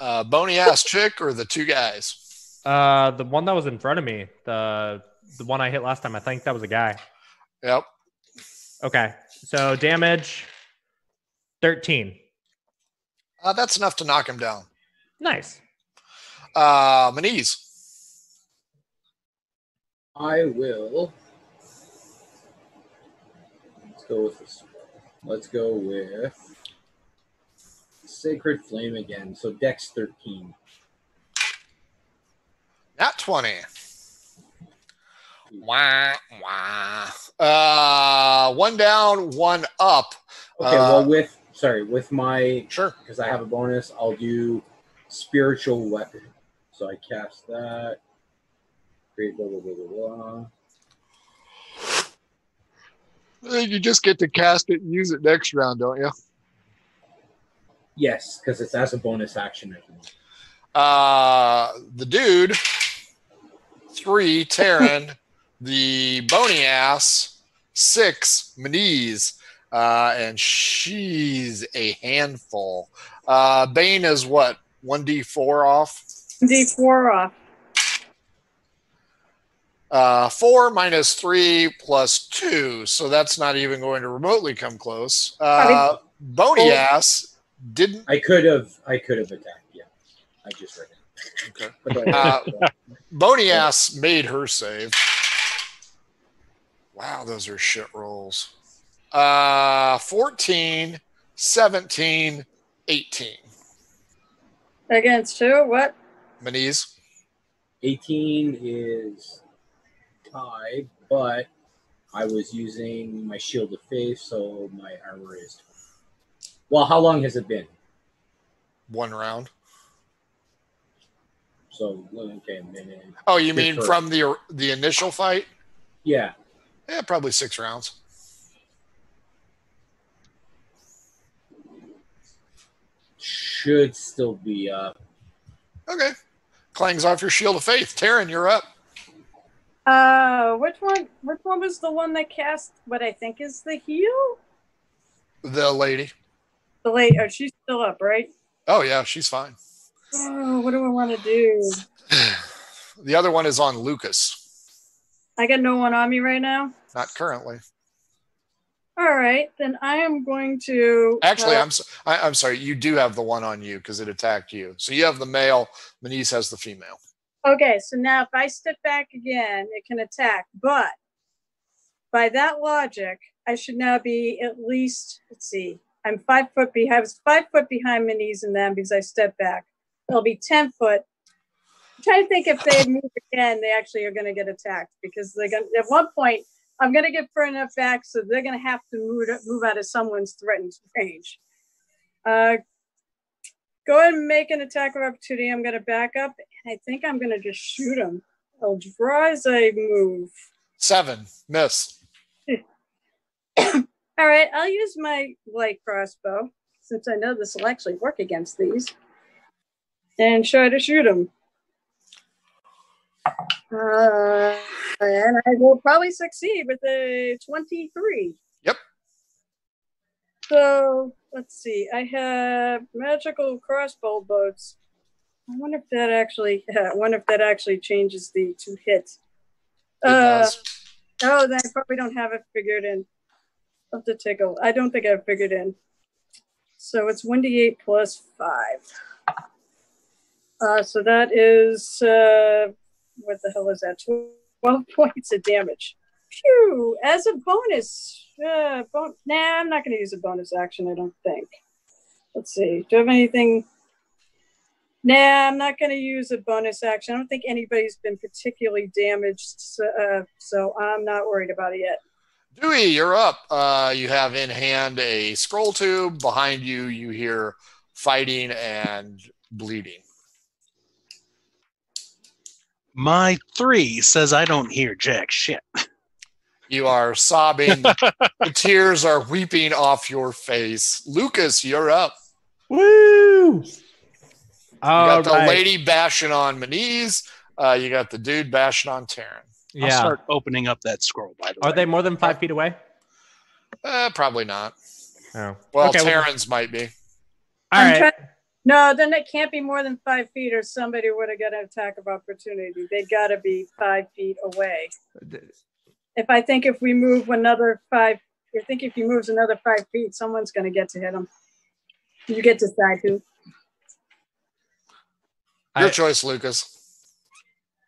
uh, bony ass chick or the two guys? Uh, the one that was in front of me, the the one I hit last time. I think that was a guy. Yep. Okay, so damage 13. Uh, that's enough to knock him down. Nice. Uh, Maniz. I will. Let's go with this. Let's go with Sacred Flame again. So Dex 13. Not 20. Wah, wah. Uh, one down, one up. Okay, Uh, well, with, sorry, with my, Sure. because I have a bonus, I'll do Spiritual Weapon. So I cast that. Create blah, blah, blah, blah, blah. You just get to cast it and use it next round, don't you? Yes, because it's as a bonus action. Uh, the dude, three, Taryn, the bony ass, six, Maniz, uh, and she's a handful. Uh, Bane is what? 1d4 off? D4 off. Uh, four minus three plus two, so that's not even going to remotely come close. Uh, bony Oh. ass didn't. I could have, I could have attacked. Yeah, I just read it. Okay. But, Uh, Bony ass made her save. Wow, those are shit rolls. Uh, 14, 17, 18. Against who? What? Maniz. 18 is tied, but I was using my shield of faith, so my armor is. Well, how long has it been? One round. So okay, a minute. Oh, you mean first. from the the initial fight? Yeah, Yeah, probably six rounds. should still be up. Okay. Clangs off your shield of faith. Taryn, you're up. Uh, which one? Which one was the one that cast what I think is the heal? The lady. The late. Oh, she's still up, right? Oh yeah, she's fine. Oh, what do I want to do? The other one is on Lucas. I got no one on me right now. Not currently. All right, then I am going to. Actually, uh, I'm so- I, I'm sorry. You do have the one on you because it attacked you. So you have the male. Maniz has the female. Okay, so now if I step back again, it can attack. But by that logic, I should now be at least, let's see, I'm five foot behind, I was five foot behind knees and them because I stepped back. It'll be 10 foot. I'm trying to think if they move again, they actually are going to get attacked because they're going to, at one point, I'm going to get far enough back so they're going to have to move, move out of someone's threatened range. Uh, go ahead and make an attack of opportunity. I'm going to back up and I think I'm gonna just shoot him. I'll draw as I move. Seven. Miss. All right, I'll use my light crossbow since I know this will actually work against these, and try to shoot him. Uh, and I will probably succeed with a 23. Yep. So let's see. I have magical crossbow boats. I wonder if that actually. I wonder if that actually changes the to hit. It Uh, does. oh, then I probably don't have it figured in. I'll have to take a. I don't think I've figured in. So it's one d eight plus five. Uh, so that is uh, what the hell is that? Twelve points of damage. Phew! As a bonus, uh, bon- nah, I'm not going to use a bonus action. I don't think. Let's see. Do I have anything? Nah, I'm not going to use a bonus action. I don't think anybody's been particularly damaged, so, uh, so I'm not worried about it yet. Dewey, you're up. Uh, you have in hand a scroll tube. Behind you, you hear fighting and bleeding. My three says I don't hear jack shit. You are sobbing. the tears are weeping off your face. Lucas, you're up. Woo! You All got the right. lady bashing on Maniz. Uh, you got the dude bashing on Taryn. I'll Yeah. start opening up that scroll. By the Are way, Are they more than five feet away? Uh, probably not. Oh. Well, Okay, well- Taryn's might be. All I'm right. Trying- No, then it can't be more than five feet, or somebody would have got an attack of opportunity. They got to be five feet away. If I think if we move another five, I think if he moves another five feet, someone's going to get to hit him. You get to decide who. Your I- choice, Lucas.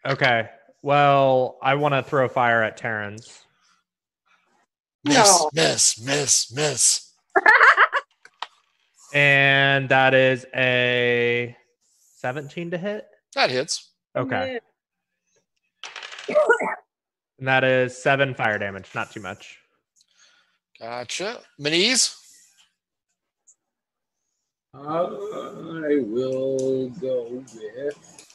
Okay. Well, I want to throw fire at Taryn's. Miss, No. miss, miss, miss. And that is a 17 to hit. That hits. Okay. And that is seven fire damage. Not too much. Gotcha. Manise? I will go with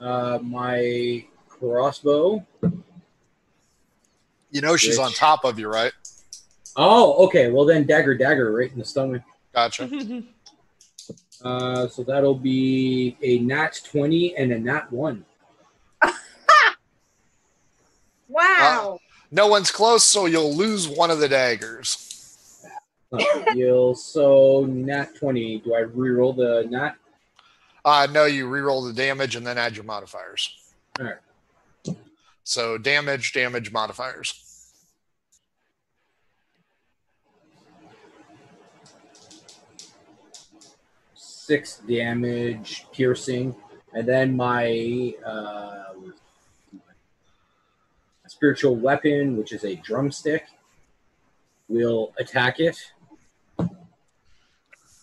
uh, my crossbow. You know she's on top of you, right? Oh, okay. Well, then dagger, dagger, right in the stomach. Gotcha. Uh, so that'll be a nat 20 and a nat 1. Wow. No one's close, so you'll lose one of the daggers. Not a big deal. So nat 20. Do I reroll the nat? Uh, no, you reroll the damage and then add your modifiers. All right. So damage, damage, modifiers. Six damage, piercing. And then my uh, spiritual weapon, which is a drumstick, will attack it.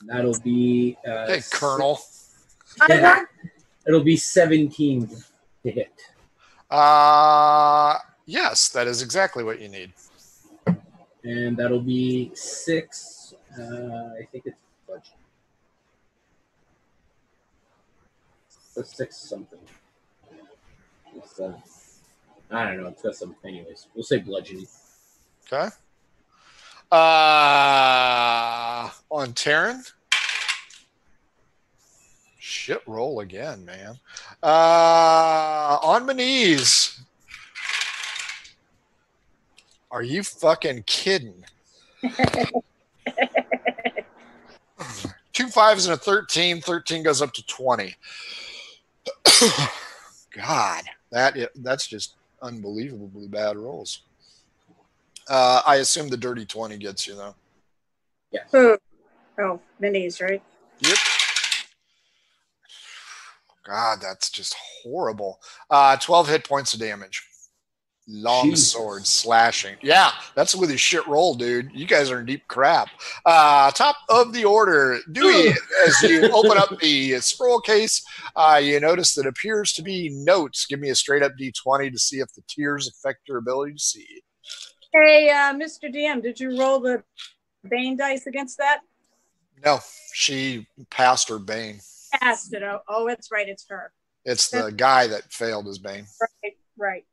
That'll be. Uh, Hey, Colonel. I'm It'll be 17 to hit. Uh, yes, that is exactly what you need. And that'll be six. Uh, I think it's bludgeoning. So six something. It's, uh, I don't know. It's got some. Anyways, we'll say bludgeoning. Okay. Uh, on Taryn. Shit roll again, man. Uh, on Manise. Are you fucking kidding? Two fives and a 13. 13 goes up to 20. God, that that's just unbelievably bad rolls. Uh, I assume the dirty 20 gets you, though. Who? Oh, Manise, right? Yep. God, that's just horrible. Uh, 12 hit points of damage. Long Jesus. sword slashing. Yeah, that's with his shit roll, dude. You guys are in deep crap. Uh, top of the order, Dewey, as you open up the scroll case, uh, you notice that appears to be notes. Give me a straight up d20 to see if the tears affect your ability to see. Hey, uh, Mr. DM, did you roll the Bane dice against that? No, she passed her Bane. Passed it. Oh, oh, it's right. It's her. It's the guy that failed his Bane. Right, right.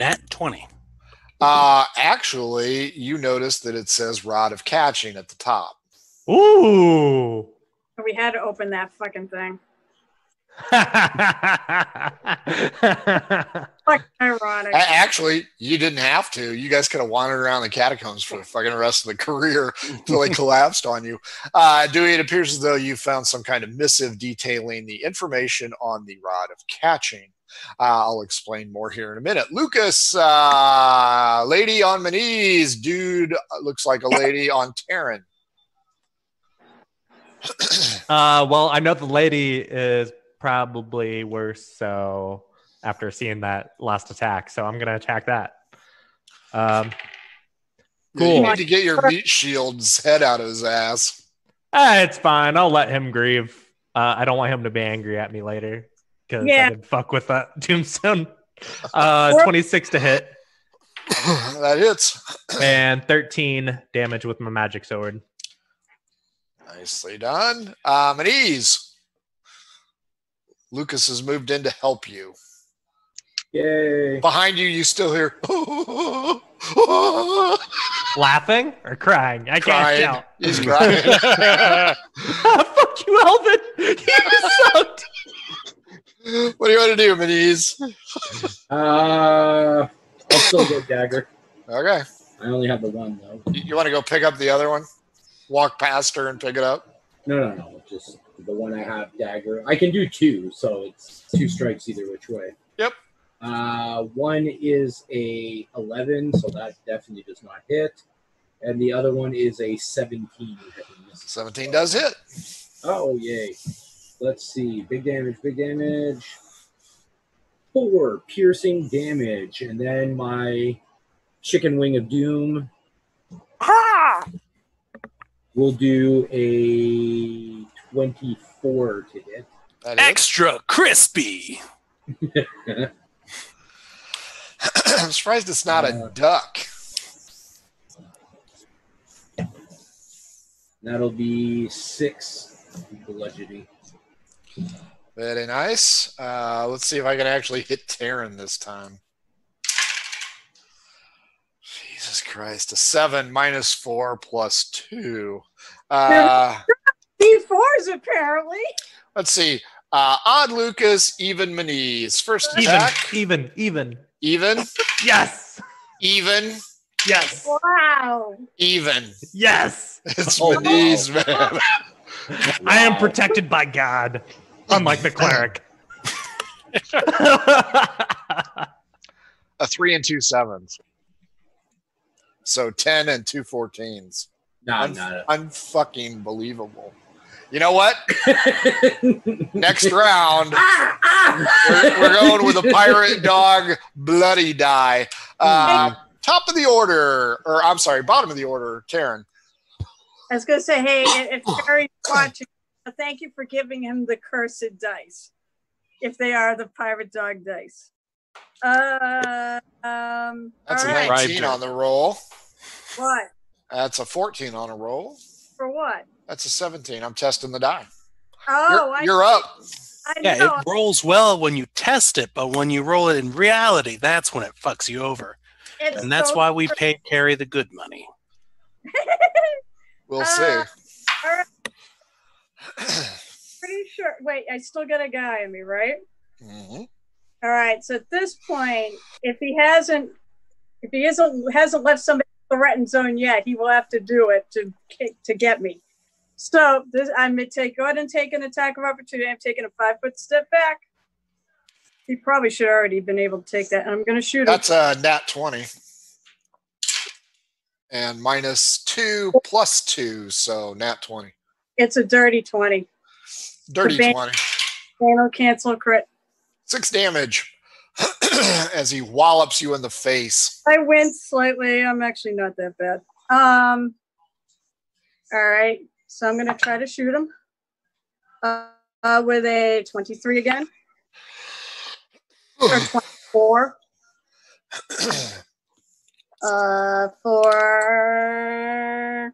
Nat 20. Uh, actually, you notice that it says Rod of Catching at the top. Ooh. We had to open that fucking thing. fucking ironic. Actually, you didn't have to. You guys could have wandered around the catacombs for the fucking rest of the career until they collapsed on you. Uh, Dewey, it appears as though you found some kind of missive detailing the information on the rod of catching. Uh, I'll explain more here in a minute. Lucas, uh, lady on Manise. Dude uh, looks like a lady on Taryn. Uh, well, I know the lady is probably worse. So after seeing that last attack, so I'm gonna attack that. Um, You Cool. need to get your meat shield's head out of his ass. ah, it's fine. I'll let him grieve. Uh, I don't want him to be angry at me later because Yeah. I did fuck with that tombstone. Uh, 26 to hit that hits. and 13 damage with my magic sword. Nicely done. Um, at ease. Lucas has moved in to help you. Yay. Behind you, you still hear Laughing or crying? I can't tell. He's crying. Fuck you, Alvin. You sucked. You to do, Maniz? Uh, I'll still get dagger. Okay. I only have the one though. You, you want to go pick up the other one? Walk past her and pick it up? No, no, no. Just the one I have dagger. I can do two, so it's two strikes either which way. Yep. Uh, one is a eleven, so that definitely does not hit, and the other one is a seventeen. 17 does hit. Oh yay! Let's see. Big damage. Big damage. Four piercing damage, and then my chicken wing of doom will do a twenty-four to hit. Extra crispy. I'm surprised it's not a Uh, duck. That'll be six bludgeoning. Very nice. Uh, let's see if I can actually hit Taryn this time. Jesus Christ. A seven minus four plus two. Uh, D4s apparently. let's see. Uh, odd Lucas, even Maniz. First Even, attack. even, even. Even. Even? Yes. Even. Yes. Wow. Even. Yes. It's Oh, Maniz, man. I am protected by God, unlike the cleric. A three and two sevens. So 10 and two 14s. Nah, Un- not unfucking believable. You know what? Next round, we're, we're going with a pirate dog bloody die. Uh, top of the order, or I'm sorry, bottom of the order, Taryn. I was gonna say, hey, if Harry's watching, thank you for giving him the cursed dice, if they are the pirate dog dice. Uh, um, That's all a right. 19 on the roll. What That's a 14 on a roll. for what? That's a 17. I'm testing the die. Oh, you're, I, you're up. I Yeah, know. it rolls well when you test it, but when you roll it in reality, that's when it fucks you over. It's And that's so- why we pay Carrie the good money. We'll Uh, see. all right. Pretty sure. Wait, I still got a guy in me, right? Mhm. All right. So at this point, if he hasn't, if he isn't hasn't left somebody in the threatened zone yet, he will have to do it to to get me. So this, I'm gonna take go ahead and take an attack of opportunity. I'm taking a five foot step back. He probably should already been able to take that. I'm gonna shoot him. That's a nat 20. And minus two plus two, so nat 20. It's a dirty twenty. Dirty ban- 20. Panel cancel crit. Six damage as he wallops you in the face. I wince slightly. I'm actually not that bad. Um. All right. So I'm gonna try to shoot him. Uh, uh, with a 23 again or 24. Uh, for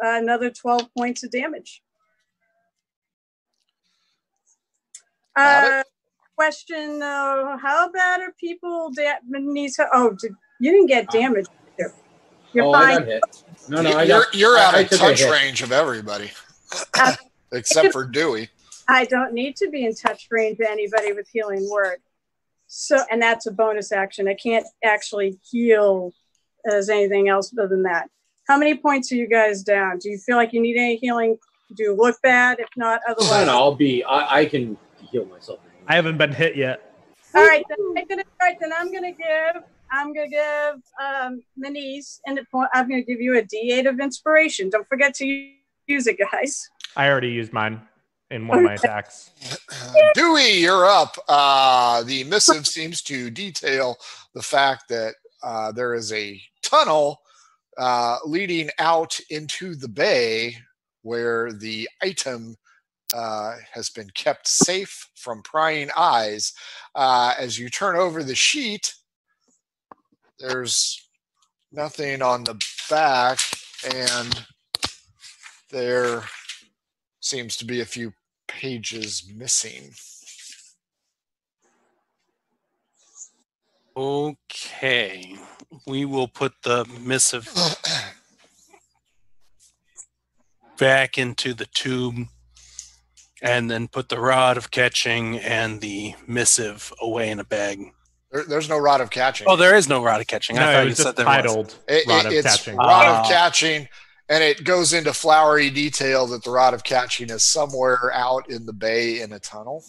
another 12 points of damage. Uh, question though, how bad are people that needs? Oh, did, you didn't get damage. You're, you're oh, fine. No, no, I you're got. you're out I of touch range of everybody, Uh, except for Dewey. I don't need to be in touch range of anybody with healing word. So, and that's a bonus action. I can't actually heal as anything else other than that. How many points are you guys down? Do you feel like you need any healing? Do you look bad? If not, otherwise. no, I'll be. I, I can heal myself. I haven't been hit yet. All right, then I'm gonna, all right, then I'm gonna give. I'm gonna give um, Manise and. I'm gonna give you a D8 of inspiration. Don't forget to use it, guys. I already used mine in one of my attacks. Dewey, you're up. Uh, the missive seems to detail the fact that uh, there is a tunnel uh, leading out into the bay where the item uh, has been kept safe from prying eyes. Uh, as you turn over the sheet, there's nothing on the back, and there seems to be a few pages missing. Okay. We will put the missive back into the tube and then put the rod of catching and the missive away in a bag. There, there's no rod of catching. Oh, there is no rod of catching. I No, thought you said just there was. titled It- Rod it- of it's Catching. rod Ah. of catching, and it goes into flowery detail that the rod of catching is somewhere out in the bay in a tunnel.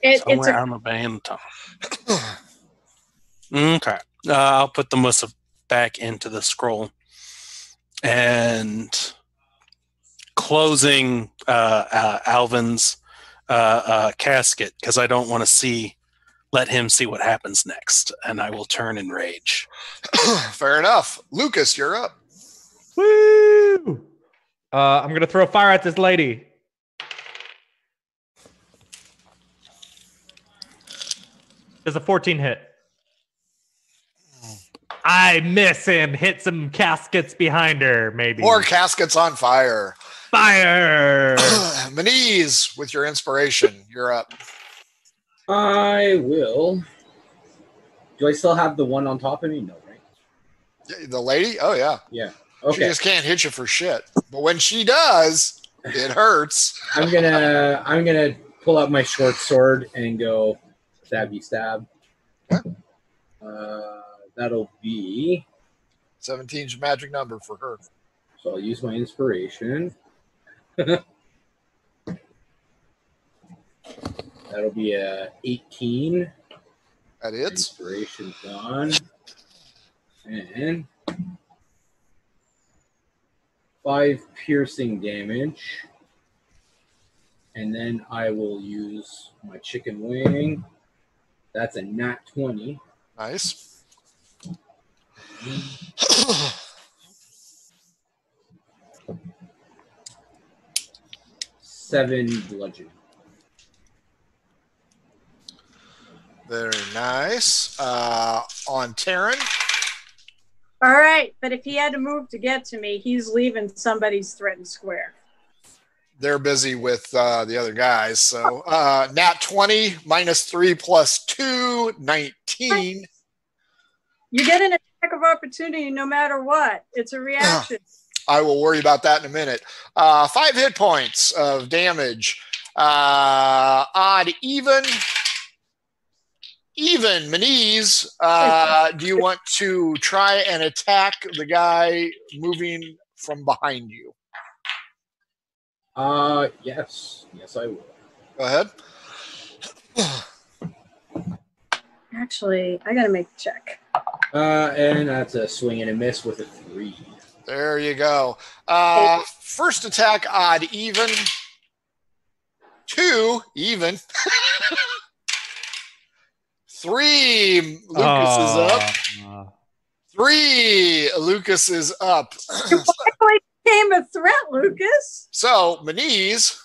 It, it's Somewhere a, on the band Okay. Uh, I'll put the missive back into the scroll and closing uh, uh, Alvin's uh, uh, casket because I don't want to see, let him see what happens next, and I will turn in rage. Fair enough. Lucas, you're up. Woo! Uh, I'm gonna throw fire at this lady. Does a 14 hit? I miss and hit some caskets behind her. Maybe More caskets on fire. fire. Manise, with your inspiration, you're up. I will. Do I still have the one on top of me? No, right? The lady? Oh, yeah. Yeah. Okay. She Okay. just can't hit you for shit. But when she does, it hurts. I'm gonna. I'm gonna pull out my short sword and go stabby stab. Uh, that'll be. 17's magic number for her. So I'll use my inspiration. That'll be a 18. That is. Inspiration gone. And five piercing damage. And then I will use my chicken wing. That's a nat 20. Nice. Seven bludgeon. Very nice. Uh, on Taryn. all right, but if he had to move to get to me, he's leaving somebody's threatened square. they're busy with uh, the other guys. So uh, nat 20 minus 3 plus 2, 19. You get an attack of opportunity no matter what. It's a reaction. I will worry about that in a minute. Uh, five hit points of damage. Uh, odd, even. Even, Manise, uh, do you want to try and attack the guy moving from behind you? Uh, yes. Yes, I will. Go ahead. Actually, I gotta make a check. Uh, and that's a swing and a miss with a three. There you go. Uh, first attack, odd, even. Two, even. Three, Lucas is up. Uh, Three, Lucas is up. Actually became a threat, Lucas. so, Manise,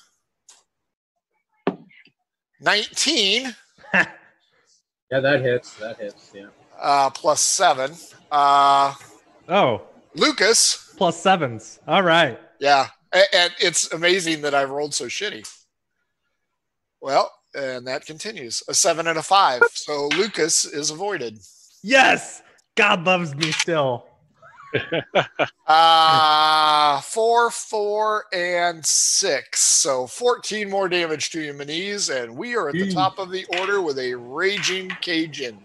19 Yeah, that hits. That hits. Yeah. Uh, plus seven. Uh, oh, Lucas, plus sevens. All right. yeah. a- And it's amazing that I rolled so shitty. Well, and that continues a seven and a five. So, Lucas is avoided. Yes, God loves me still. Uh, four, four, and six. So 14 more damage to you, Maniz. And we are at the top of the order with a Raging Cajun.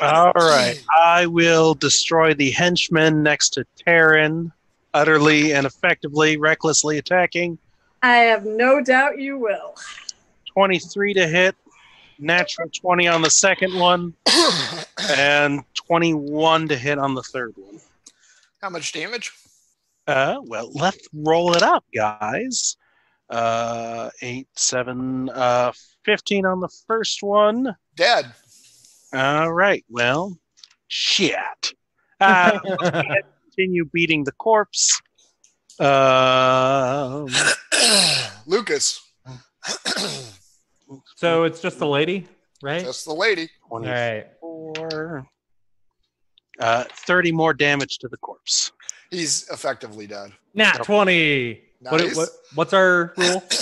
All right. I will destroy the henchman next to Taryn, utterly and effectively, recklessly attacking. I have no doubt you will. 23 to hit, natural 20 on the second one, and 21 to hit on the third one. How much damage? Uh, well, let's roll it up, guys. Uh, 8, 7, uh, 15 on the first one. Dead. All right. Well, shit. Uh, continue beating the corpse. Um, Lucas. so it's just the lady, right? Just the lady. All right. 24. Uh, 30 more damage to the corpse. He's effectively dead. Nat 20. What, what, what's our rule?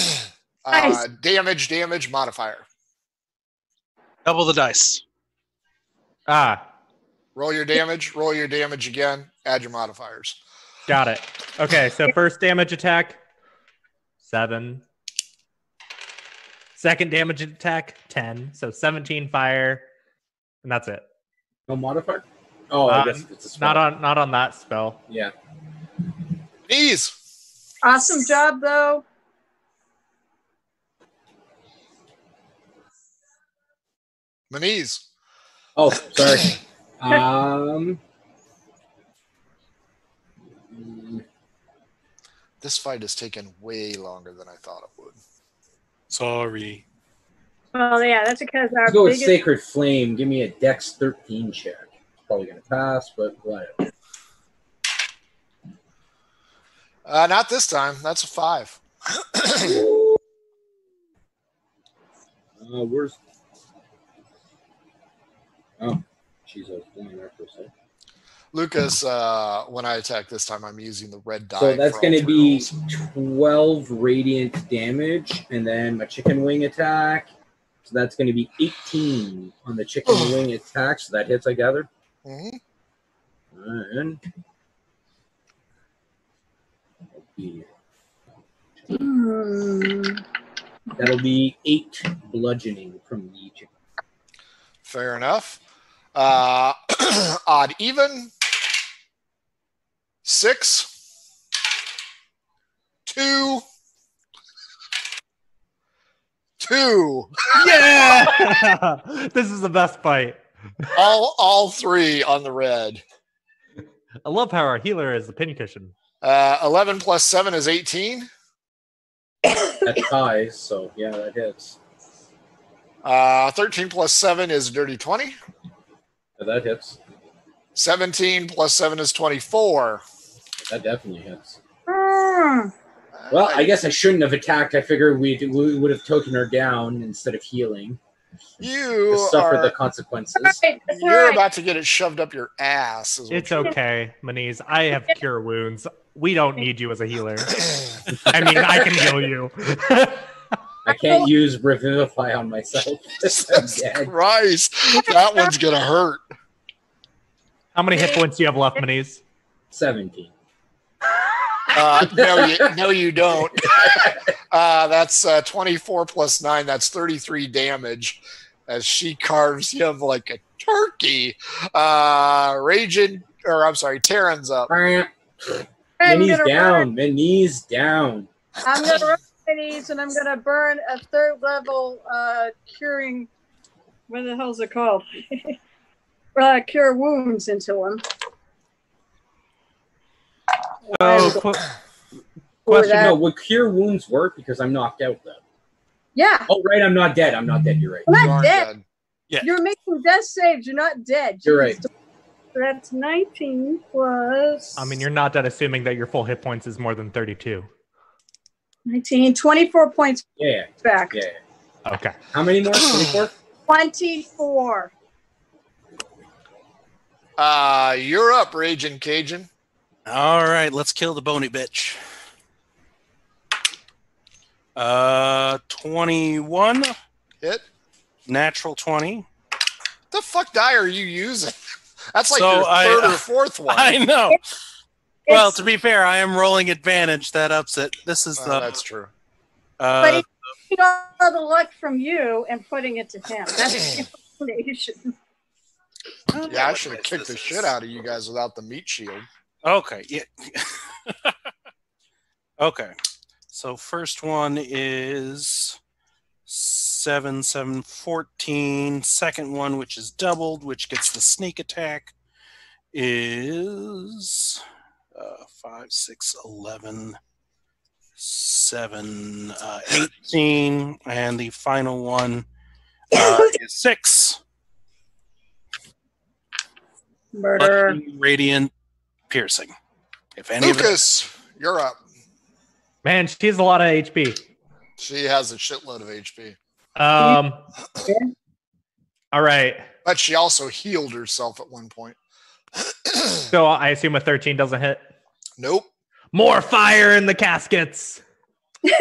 Uh, Nice. damage, damage, modifier. Double the dice. Ah, Roll your damage, roll your damage again, add your modifiers. got it. Okay, so first damage attack, seven. Second damage attack, 10. So 17 fire. And that's it. No modifier? Oh, I Uh, guess it's a spell. Not on not on that spell. Yeah. Knees. Awesome job, though. Manise. Oh, sorry. um. This fight has taken way longer than I thought it would. Sorry. Well, yeah, that's because our Let's go with. Sacred Flame. Give me a Dex 13 check. Probably going to pass, but whatever. Uh, not this time. That's a five. Uh, where's. Oh, jeez, I was blind there for a second. Lucas, uh, when I attack this time, I'm using the red die. So that's going to be rolls. 12 radiant damage, and then my chicken wing attack. So that's going to be 18 on the chicken wing attack. So that hits, I gather. Mhm. And that'll be- that'll be eight bludgeoning from the chicken. Fair enough. Uh, odd even. Six. Two. Two. Yeah! this is the best fight. All all three on the red. I love how our healer is the pincushion. Uh, 11 plus 7 is 18. That ties, so yeah, that hits. Uh, 13 plus 7 is dirty 20. That hits. 17 plus 7 is 24. That definitely hits. Hmm. Well, I guess I shouldn't have attacked. I figured we'd, we would have taken her down instead of healing you to suffer the consequences. That's right. That's you're right. about to get it shoved up your ass. is It's okay, Manise. I have cure wounds. We don't need you as a healer. I mean, I can heal you. I can't use revivify on myself. I'm Jesus dead. Christ, that one's gonna hurt. How many hit points do you have left, Manise? Seventeen. Uh, no, you, no, you don't. Uh, that's uh, 24 plus 9. That's 33 damage as she carves him like a turkey. Uh, Raging, or I'm sorry, Taryn's up. My I'm knees gonna down. My knees down. I'm gonna run my and I'm gonna burn a third level uh curing what the hell's it called? uh, cure wounds into him. Oh, qu- question. No, would cure wounds work because I'm knocked out though? Yeah, Oh, right, I'm not dead. I'm not dead. You're right. I'm You not aren't dead. dead. You're making death saves. You're not dead. You're right. That's 19 plus. I mean, you're not dead assuming that your full hit points is more than 32. 19, 24 points Yeah, back. yeah. yeah. Okay. How many more? Twenty-four. 24. Uh, you're up, Raging Cajun. All right, let's kill the bony bitch. Uh, 21, Hit. natural 20. The fuck die are you using? That's like So your I- third or fourth one. I know. Well, to be fair, I am rolling advantage. That ups it. This is Oh, the. that's true. Uh, But he- taking all the luck from you and putting it to him. That's the explanation. Yeah, I should have kicked the shit out of you guys without the meat shield. Okay. Yeah. okay. So first one is seven, seven, fourteen. Second one, which is doubled, which gets the sneak attack, is uh, five, six, eleven, seven, uh, eighteen, and the final one uh, is six. Murder. Radiant, piercing. If any of it Lucas, you're up. Man, she has a lot of HP. She has a shitload of HP, Um. All right. but she also healed herself at one point. So I assume a 13 doesn't hit. Nope. More fire in the caskets. God.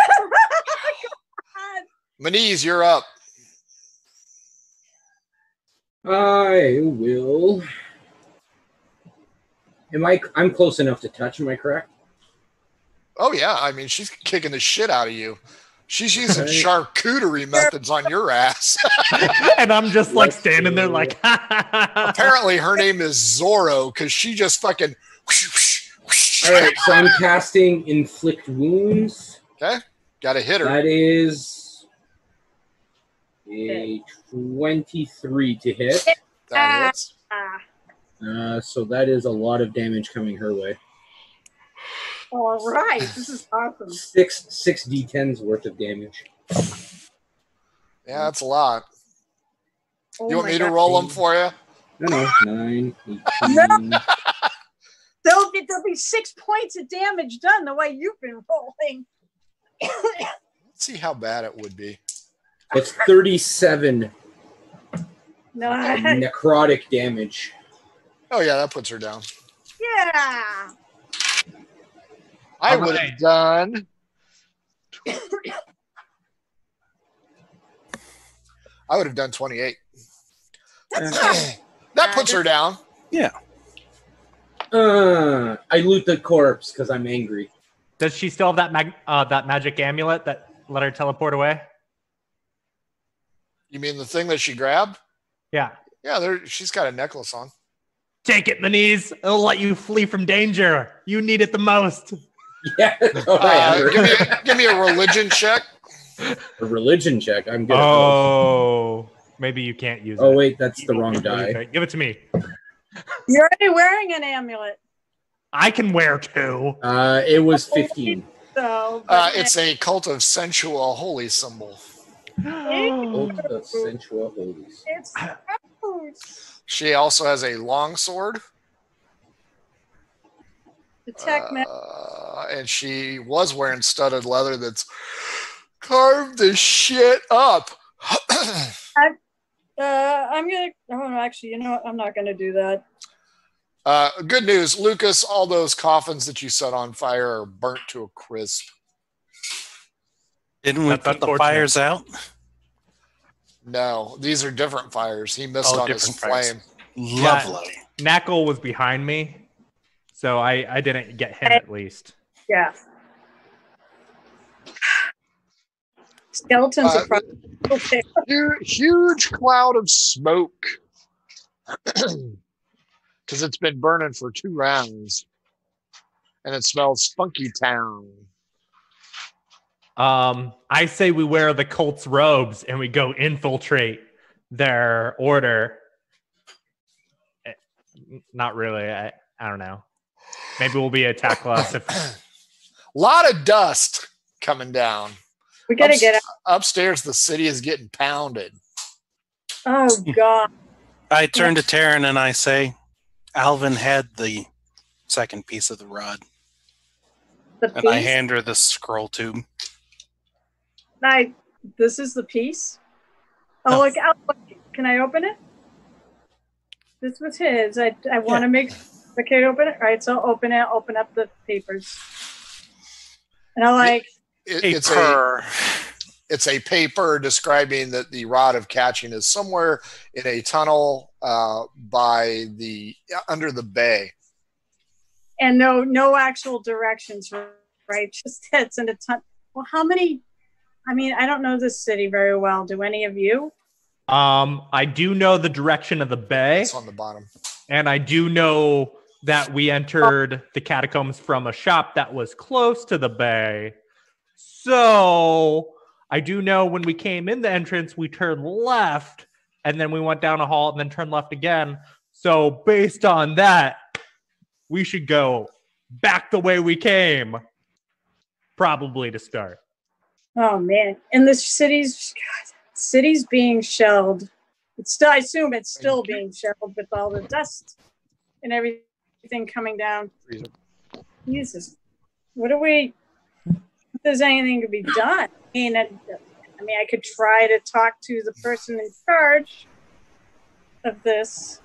Manise, you're up. I will. Am I? I'm close enough to touch. Am I correct? Oh yeah, I mean she's kicking the shit out of you. She's using Right. charcuterie methods on your ass. and I'm just like standing there like Apparently her name is Zorro because she just fucking. All right. So I'm casting inflict wounds. Okay, got a hit her. That is a 23 to hit. That hits. Ah, Uh, so that is a lot of damage coming her way. all right. This is awesome. Six six d10s worth of damage. Yeah, that's a lot. Oh You want my me to roll them for you? No, no, nine, 18. There'll be, there'll be six points of damage done the way you've been rolling. Let's see how bad it would be. It's 37 no, necrotic damage. Oh yeah, that puts her down. yeah. I All would right. have done. I would have done 28. that puts her down. Uh, I loot the corpse because I'm angry. Does she still have that mag- uh, that magic amulet that let her teleport away? You mean the thing that she grabbed? Yeah. Yeah, there. She's got a necklace on. Take it, Manise. It'll let you flee from danger. You need it the most. Yeah. Oh, Uh, give me a, give me a religion check. a religion check. I'm good. at. Oh, maybe you can't use Oh it. Oh wait, that's the wrong die. Give it to me. You're already wearing an amulet. I can wear two. Uh, it was 15. So Uh, it's a cult of sensual holy symbol. Oath of sensual holies. it's She also has a long sword, detect me. uh, and she was wearing studded leather that's carved the shit up. I, Uh, I'm gonna. Oh, no, actually, you know what? I'm not gonna do that. Uh, good news, Lucas. All those coffins that you set on fire are burnt to a crisp. Didn't we put the fires out? No, these are different fires. He missed Oh, on his different fires. flame. Lovely. Knackle was behind me, so I I didn't get him at least. Yeah. Skeletons Uh, are probably okay. Hu- huge cloud of smoke because it's been burning for two rounds and it smells funky town Um, I say we wear the Colts robes and we go infiltrate their order. Eh, Not really. I, I don't know. Maybe we'll be attack less if a lot of dust coming down We gotta Ups- get out. upstairs the city is getting pounded Oh God. I turn to Taryn and I say, Alvin had the second piece of the rod. The And I piece. hand her the scroll tube. I, this is the piece. Oh, No. look, I'll- can I open it? This was his. I, I want to make. Okay, open it. All right, so I'll open it. Open up the papers. And I like. It- A it's a purr. It's a paper describing that the rod of catching is somewhere in a tunnel uh, by the under the bay. And no, no actual directions, right? Just heads in a ton. Well, how many? I mean, I don't know this city very well. Do any of you? Um, I do know the direction of the bay, It's on the bottom. and I do know that we entered the catacombs from a shop that was close to the bay. So I do know when we came in the entrance, we turned left, and then we went down a hall and then turned left again. So based on that, we should go back the way we came, probably to start. Oh man! And the city's God, city's being shelled. It's still. I assume it's still being shelled with all the dust and everything coming down. Jesus, what do we? If there's anything to be done, I mean, I, I mean, I could try to talk to the person in charge of this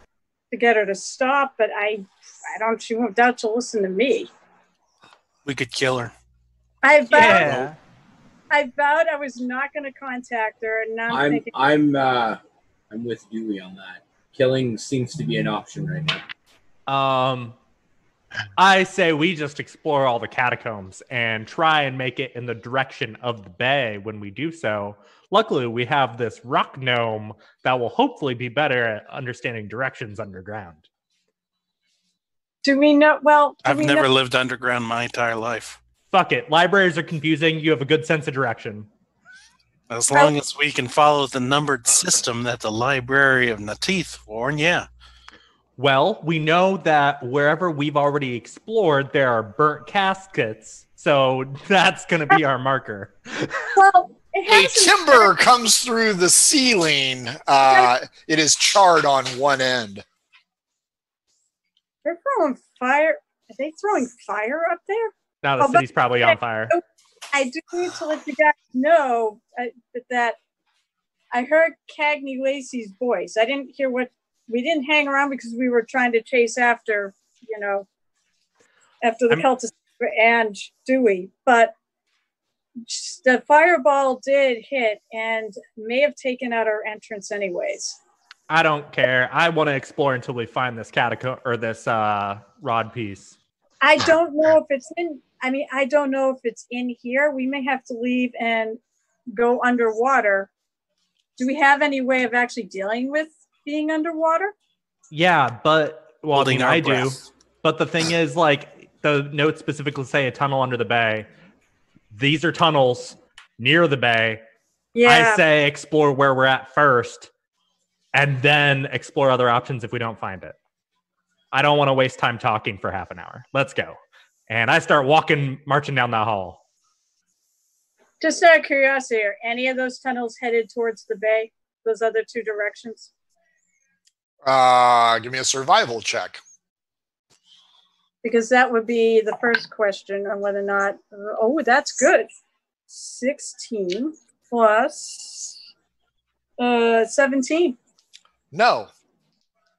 to get her to stop, but I, I don't. She won't doubt she'll listen to me. We could kill her. I vowed, Yeah. I vowed I was not going to contact her, and now I'm, I'm I'm uh I'm with Dewey on that. Killing seems to be an option right now. Um, I say we just explore all the catacombs and try and make it in the direction of the bay when we do so. Luckily, we have this rock gnome that will hopefully be better at understanding directions underground. do we know? Well, do I've we never know, lived underground my entire life. Fuck it. Libraries are confusing. You have a good sense of direction. As long as we can follow the numbered system that the Library of Nateeth warn, yeah. Well, we know that wherever we've already explored, there are burnt caskets. So that's going to be our marker. well, it A has timber comes through the ceiling. Uh, it is charred on one end. They're throwing fire. Are they throwing fire up there? Now the Oh, city's probably on fire. I do need to let you guys know uh, that, that I heard Cagney Lacey's voice. I didn't hear what we didn't hang around because we were trying to chase after, you know, after the I'm- cultist and Dewey. But the fireball did hit and may have taken out our entrance, anyways. I don't care. I want to explore until we find this catacomb or this uh, rod piece. I don't know if it's in. I mean, I don't know if it's in here. We may have to leave and go underwater. Do we have any way of actually dealing with being underwater? Yeah, but well, I mean, our I do. But the thing is, like the notes specifically say a tunnel under the bay. These are tunnels near the bay. Yeah. I say explore where we're at first, and then explore other options if we don't find it. I don't want to waste time talking for half an hour. Let's go. And I start walking, marching down that hall. Just out of curiosity, are any of those tunnels headed towards the bay? Those other two directions? Uh, give me a survival check. Because that would be the first question on whether or not. Oh, that's good. 16 plus uh, 17. No.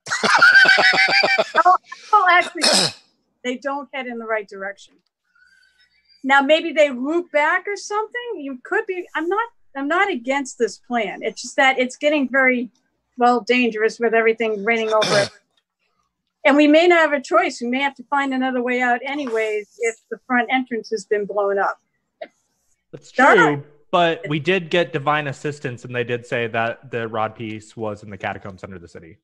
Oh, actually, they don't head in the right direction. Now, maybe they loop back or something. You could be. I'm not. I'm not against this plan. It's just that it's getting very, well, dangerous with everything raining over it. And we may not have a choice. We may have to find another way out, anyways, if the front entrance has been blown up. That's Darn. true. But we did get divine assistance, and they did say that the rod piece was in the catacombs under the city.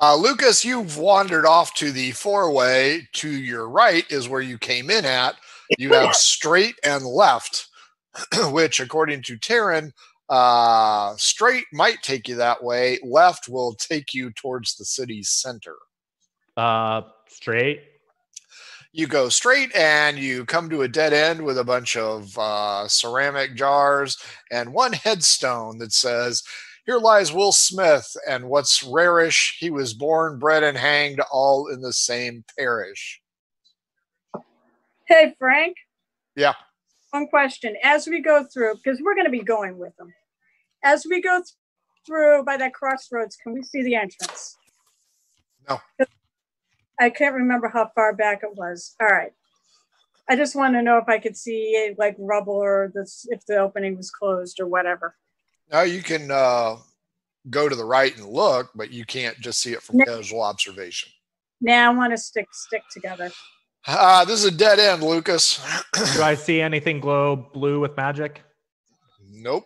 Uh, Lucas, you've wandered off to the four way. To your right is where you came in at. You have straight and left, which, according to Taryn, uh, straight might take you that way. Left will take you towards the city's center. Uh, straight. You go straight and you come to a dead end with a bunch of uh, ceramic jars and one headstone that says, Here lies Will Smith, and what's rarish, he was born, bred, and hanged all in the same parish. Hey, Frank. Yeah. One question. As we go through, because we're going to be going with them, as we go th- through by that crossroads, can we see the entrance? No. I can't remember how far back it was. All right. I just want to know if I could see like rubble or this if the opening was closed or whatever. Now you can uh, go to the right and look, but you can't just see it from No. casual observation. Now I want to stick stick together. Uh, this is a dead end, Lucas. Do I see anything glow blue with magic? nope.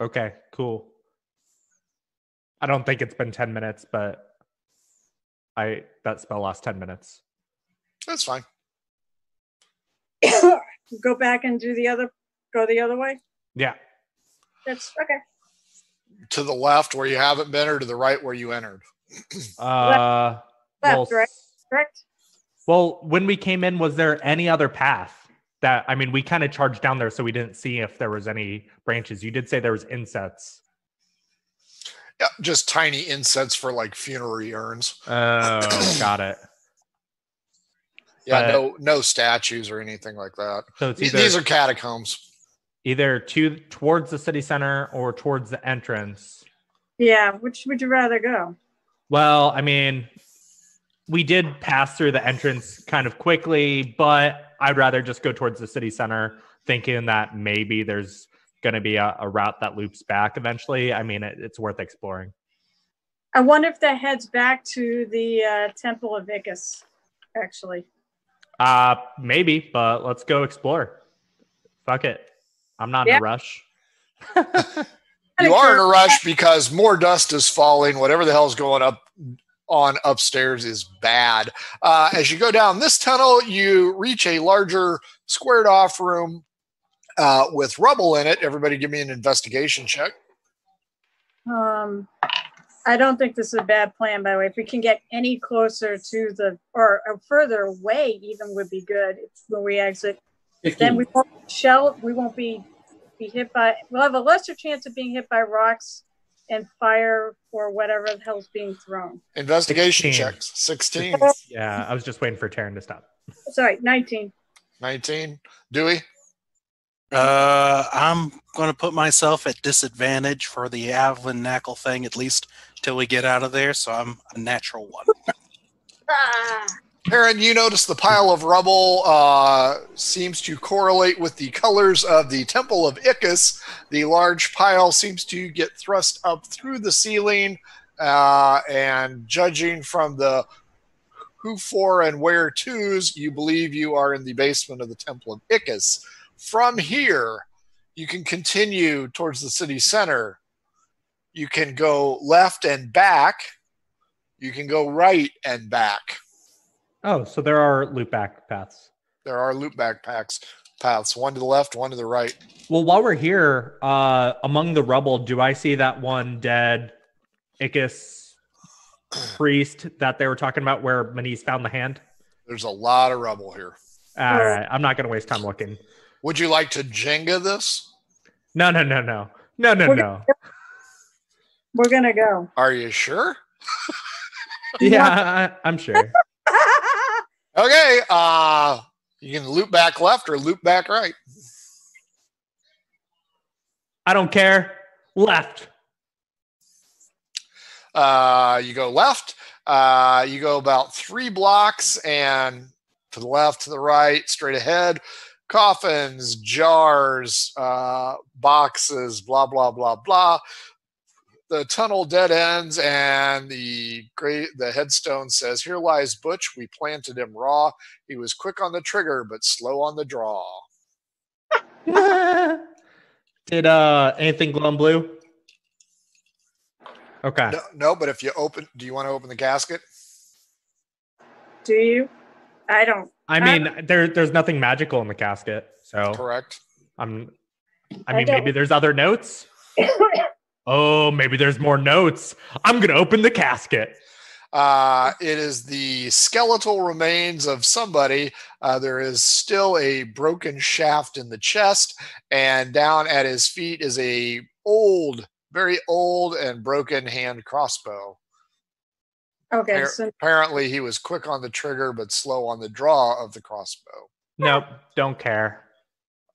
Okay, cool. I don't think it's been 10 minutes, but I that spell lasts 10 minutes. That's fine. go back and do the other. Go the other way. Yeah. That's okay. To the left where you haven't been, or to the right where you entered. Uh well, Left, right? Correct. Well, when we came in, was there any other path that I mean, we kind of charged down there so we didn't see if there was any branches. You did say there was insets. Yeah, just tiny insets for like funerary urns. Oh, got it. Yeah, But- no, no statues or anything like that. So it's These either these are catacombs. either to towards the city center or towards the entrance. Yeah. Which would you rather go? Well, I mean, we did pass through the entrance kind of quickly, but I'd rather just go towards the city center, thinking that maybe there's going to be a, a route that loops back eventually. I mean, it, it's worth exploring. I wonder if that heads back to the uh, Temple of Icus. Actually, Uh, maybe, but let's go explore. Fuck it. I'm not in a rush. You are in a rush because more dust is falling. Whatever the hell's going up on upstairs is bad. Uh, as you go down this tunnel, you reach a larger squared off room uh, with rubble in it. Everybody, give me an investigation check. Um, I don't think this is a bad plan. By the way, if we can get any closer to the or, or further away, even would be good. When we exit, then we won't shell. We won't be be hit by. We'll have a lesser chance of being hit by rocks and fire or whatever the hell's being thrown. Investigation 16. checks 16, Yeah, I was just waiting for Taryn to stop. Sorry, nineteen. 19. Dewey, Uh, I'm going to put myself at disadvantage for the Alvin Knackle thing, at least till we get out of there. So I'm a natural one. Ah, Aaron, you notice the pile of rubble uh, seems to correlate with the colors of the Temple of Icus. The large pile seems to get thrust up through the ceiling, uh, and judging from the who for and where twos, you believe you are in the basement of the Temple of Icus. From here, you can continue towards the city center. You can go left and back. You can go right and back. Oh, so there are loop back paths. There are loop backpacks paths, one to the left, one to the right. Well, while we're here, uh, among the rubble, do I see that one dead Icus priest that they were talking about where Manise found the hand? There's a lot of rubble here. All right, I'm not going to waste time looking. Would you like to Jenga this? No, no, no, no, no, no, We're- no. we're gonna go. Are you sure? Yeah, I, I'm sure. Okay. Uh, you can loop back left or loop back right. I don't care. Left. Uh, you go left. Uh, you go about three blocks and to the left, to the right, straight ahead. Coffins, jars, uh, boxes, blah blah blah blah. The tunnel dead ends, and the great the headstone says, "Here lies Butch. We planted him raw. He was quick on the trigger, but slow on the draw." Did uh anything glow in blue? Okay. No, no, but if you open, do you want to open the casket? Do you? I don't. I mean, there there's nothing magical in the casket, so Correct. I'm. I I mean, don't- maybe there's other notes. Oh, maybe there's more notes. I'm gonna open the casket. Uh, it is the skeletal remains of somebody. Uh, there is still a broken shaft in the chest, and down at his feet is a old, very old and broken hand crossbow. Okay, Appar- so Apparently, he was quick on the trigger but slow on the draw of the crossbow. Nope, don't care.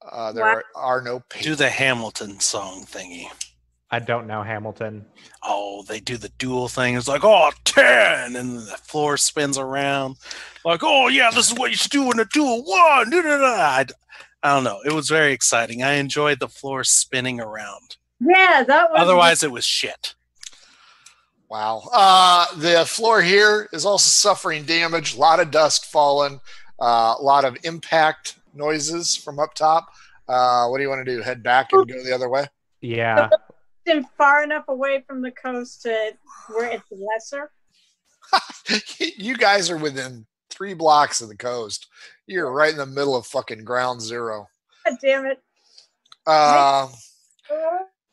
Uh, there What? are, are no pages. Do the Hamilton song thingy. I don't know Hamilton. Oh, they do the duel thing. It's like, oh, 10, and the floor spins around. Like, oh, yeah, this is what you should do in a duel. One, da, da, da. I, I don't know. It was very exciting. I enjoyed the floor spinning around. Yeah, that was. Otherwise, it was shit. Wow. Uh, the floor here is also suffering damage. A lot of dust falling. Uh, a lot of impact noises from up top. Uh, what do you want to do? Head back and go the other way? Yeah. far enough away from the coast to where it's lesser. you guys are within three blocks of the coast. You're right in the middle of fucking ground zero. God damn it. Uh,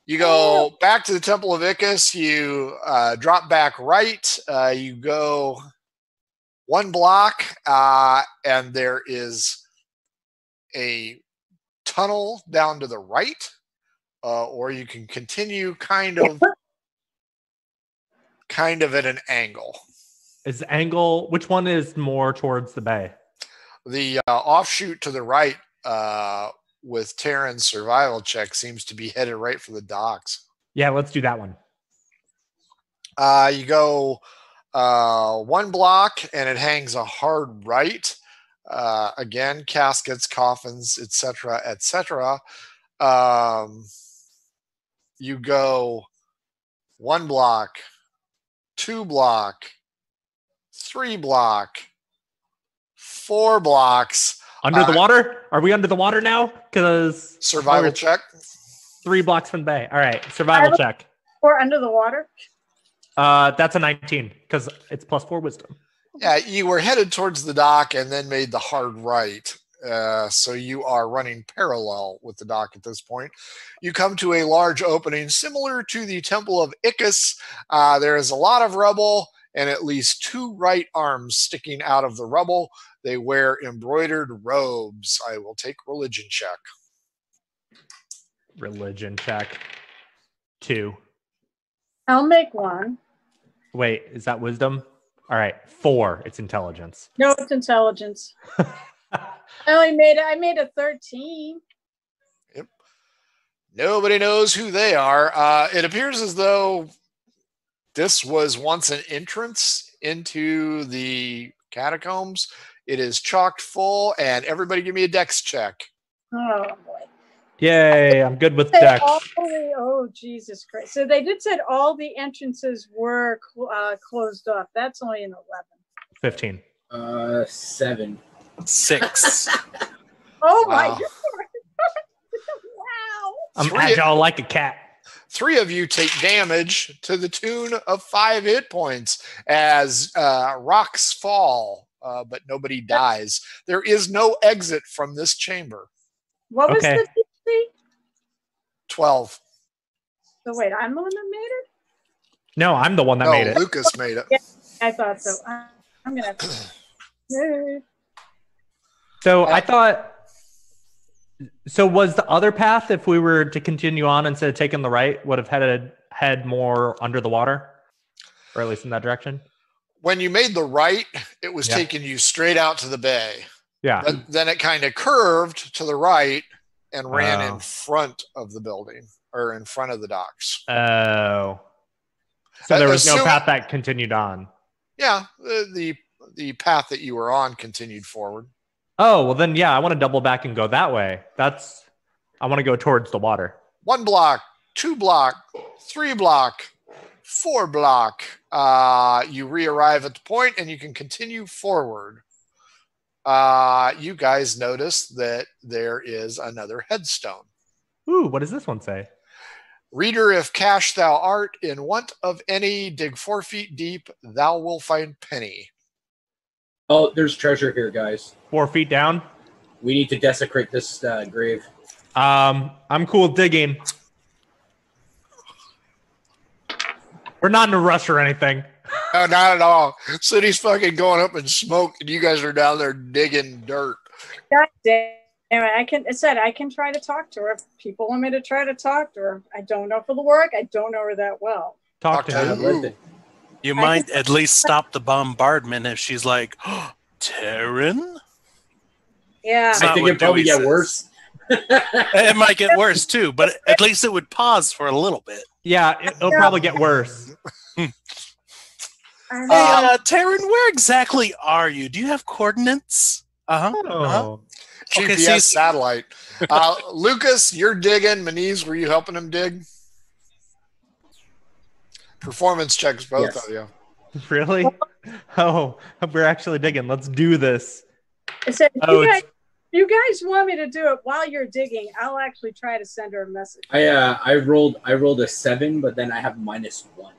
you go back to the Temple of Icus. You uh, drop back right. Uh, you go one block, uh, and there is a tunnel down to the right, uh, or you can continue kind of, kind of at an angle. Is angle which one is more towards the bay? The uh, offshoot to the right uh, with Taryn's survival check seems to be headed right for the docks. Yeah, let's do that one. Uh, you go uh, one block and it hangs a hard right. Uh, again, caskets, coffins, etc., etc. Um, you go one block, two block, three block, four blocks. Under the Uh, water? Are we under the water now? Because Survival We're- check. three blocks from bay. All right, survival check. Or under the water. Uh, that's a 19 because it's plus four wisdom. Yeah, you were headed towards the dock and then made the hard right. Uh, so you are running parallel with the dock at this point. You come to a large opening similar to the Temple of Icus. Uh, there is a lot of rubble and at least two right arms sticking out of the rubble. They wear embroidered robes. I will take religion check. Religion check. Two. I'll make one. Wait, is that wisdom? All right, four. It's intelligence. No, it's intelligence. I only made I made a 13. Yep. Nobody knows who they are. Uh, it appears as though this was once an entrance into the catacombs. It is chocked full, and everybody give me a dex check. Oh boy. Yay, I'm good with dex. the- oh Jesus Christ! So they did said all the entrances were cl- uh, closed off. That's only an 11. 15. Uh, seven. Six. Oh my Wow. god! wow. I'm Three- agile like a cat. Three of you take damage to the tune of five hit points as uh, rocks fall, uh, but nobody dies. There is no exit from this chamber. What was Okay. the DC? 12. So wait, I'm the one that made it. No, I'm the one that no, made it. Lucas made it. I thought so. I'm gonna. So I thought. So was the other path, if we were to continue on instead of taking the right, would have headed head more under the water, or at least in that direction? When you made the right, it was Yeah. taking you straight out to the bay. Yeah. But then it kind of curved to the right and ran Oh. in front of the building or in front of the docks. Oh. So there was no path that continued on. Yeah, the, the the path that you were on continued forward. Oh well, then yeah, I want to double back and go that way. That's I want to go towards the water. One block, two block, three block, four block. Uh, you re-arrive at the point and you can continue forward. Uh, you guys notice that there is another headstone. Ooh, what does this one say? Reader, if cash thou art in want of any, dig four feet deep, thou will find penny. Oh, there's treasure here, guys. Four feet down. We need to desecrate this uh, grave. Um, I'm cool digging. We're not in a rush or anything. No, not at all. City's fucking going up in smoke, and you guys are down there digging dirt. God damn it! I can. I said I can try to talk to her if people want me to try to talk to her. I don't know if it'll work. I don't know her that well. Talk Talk to to him. Him. Listen, You might at least stop the bombardment if she's like, Taryn? Yeah. It's I think it probably get says. worse. It might get worse too, but at least it would pause for a little bit. Yeah, it, it'll probably get worse. I Hey, uh, Taryn, where exactly are you? Do you have coordinates? Uh huh. Uh-huh. Oh. Okay, GPS satellite. Uh, Lucas, you're digging. Manise, were you helping him dig? Performance checks, both Yes. of you. Really? Oh, we're actually digging. Let's do this. I said, if Oh, you, guys, you guys want me to do it while you're digging, I'll actually try to send her a message. I uh, I rolled I rolled a seven, but then I have minus one.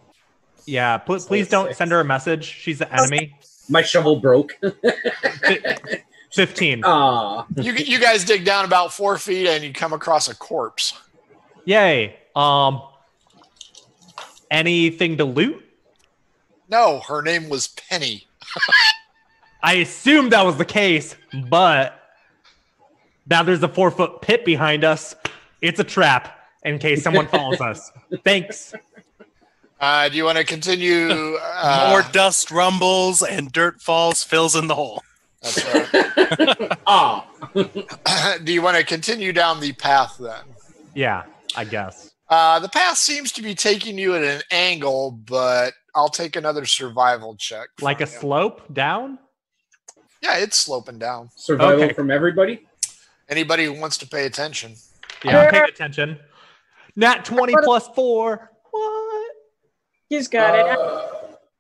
Yeah, pl- So please don't six. send her a message. She's the enemy. My shovel broke. 15. Ah, You you guys dig down about four feet and you come across a corpse. Yay. Um anything to loot? No, her name was Penny. I assumed that was the case, but now there's a four foot pit behind us. It's a trap in case someone follows us. Thanks. Uh, do you want to continue? Uh, More dust rumbles and dirt falls, fills in the hole. that's right. ah. do you want to continue down the path then? Yeah, I guess. Uh, the path seems to be taking you at an angle, but I'll take another survival check. Like a you. slope down? Yeah, it's sloping down. Survival Okay. from everybody. Anybody who wants to pay attention. Yeah, I'm paying attention. Nat 20 plus 4. What? He's got it. Uh,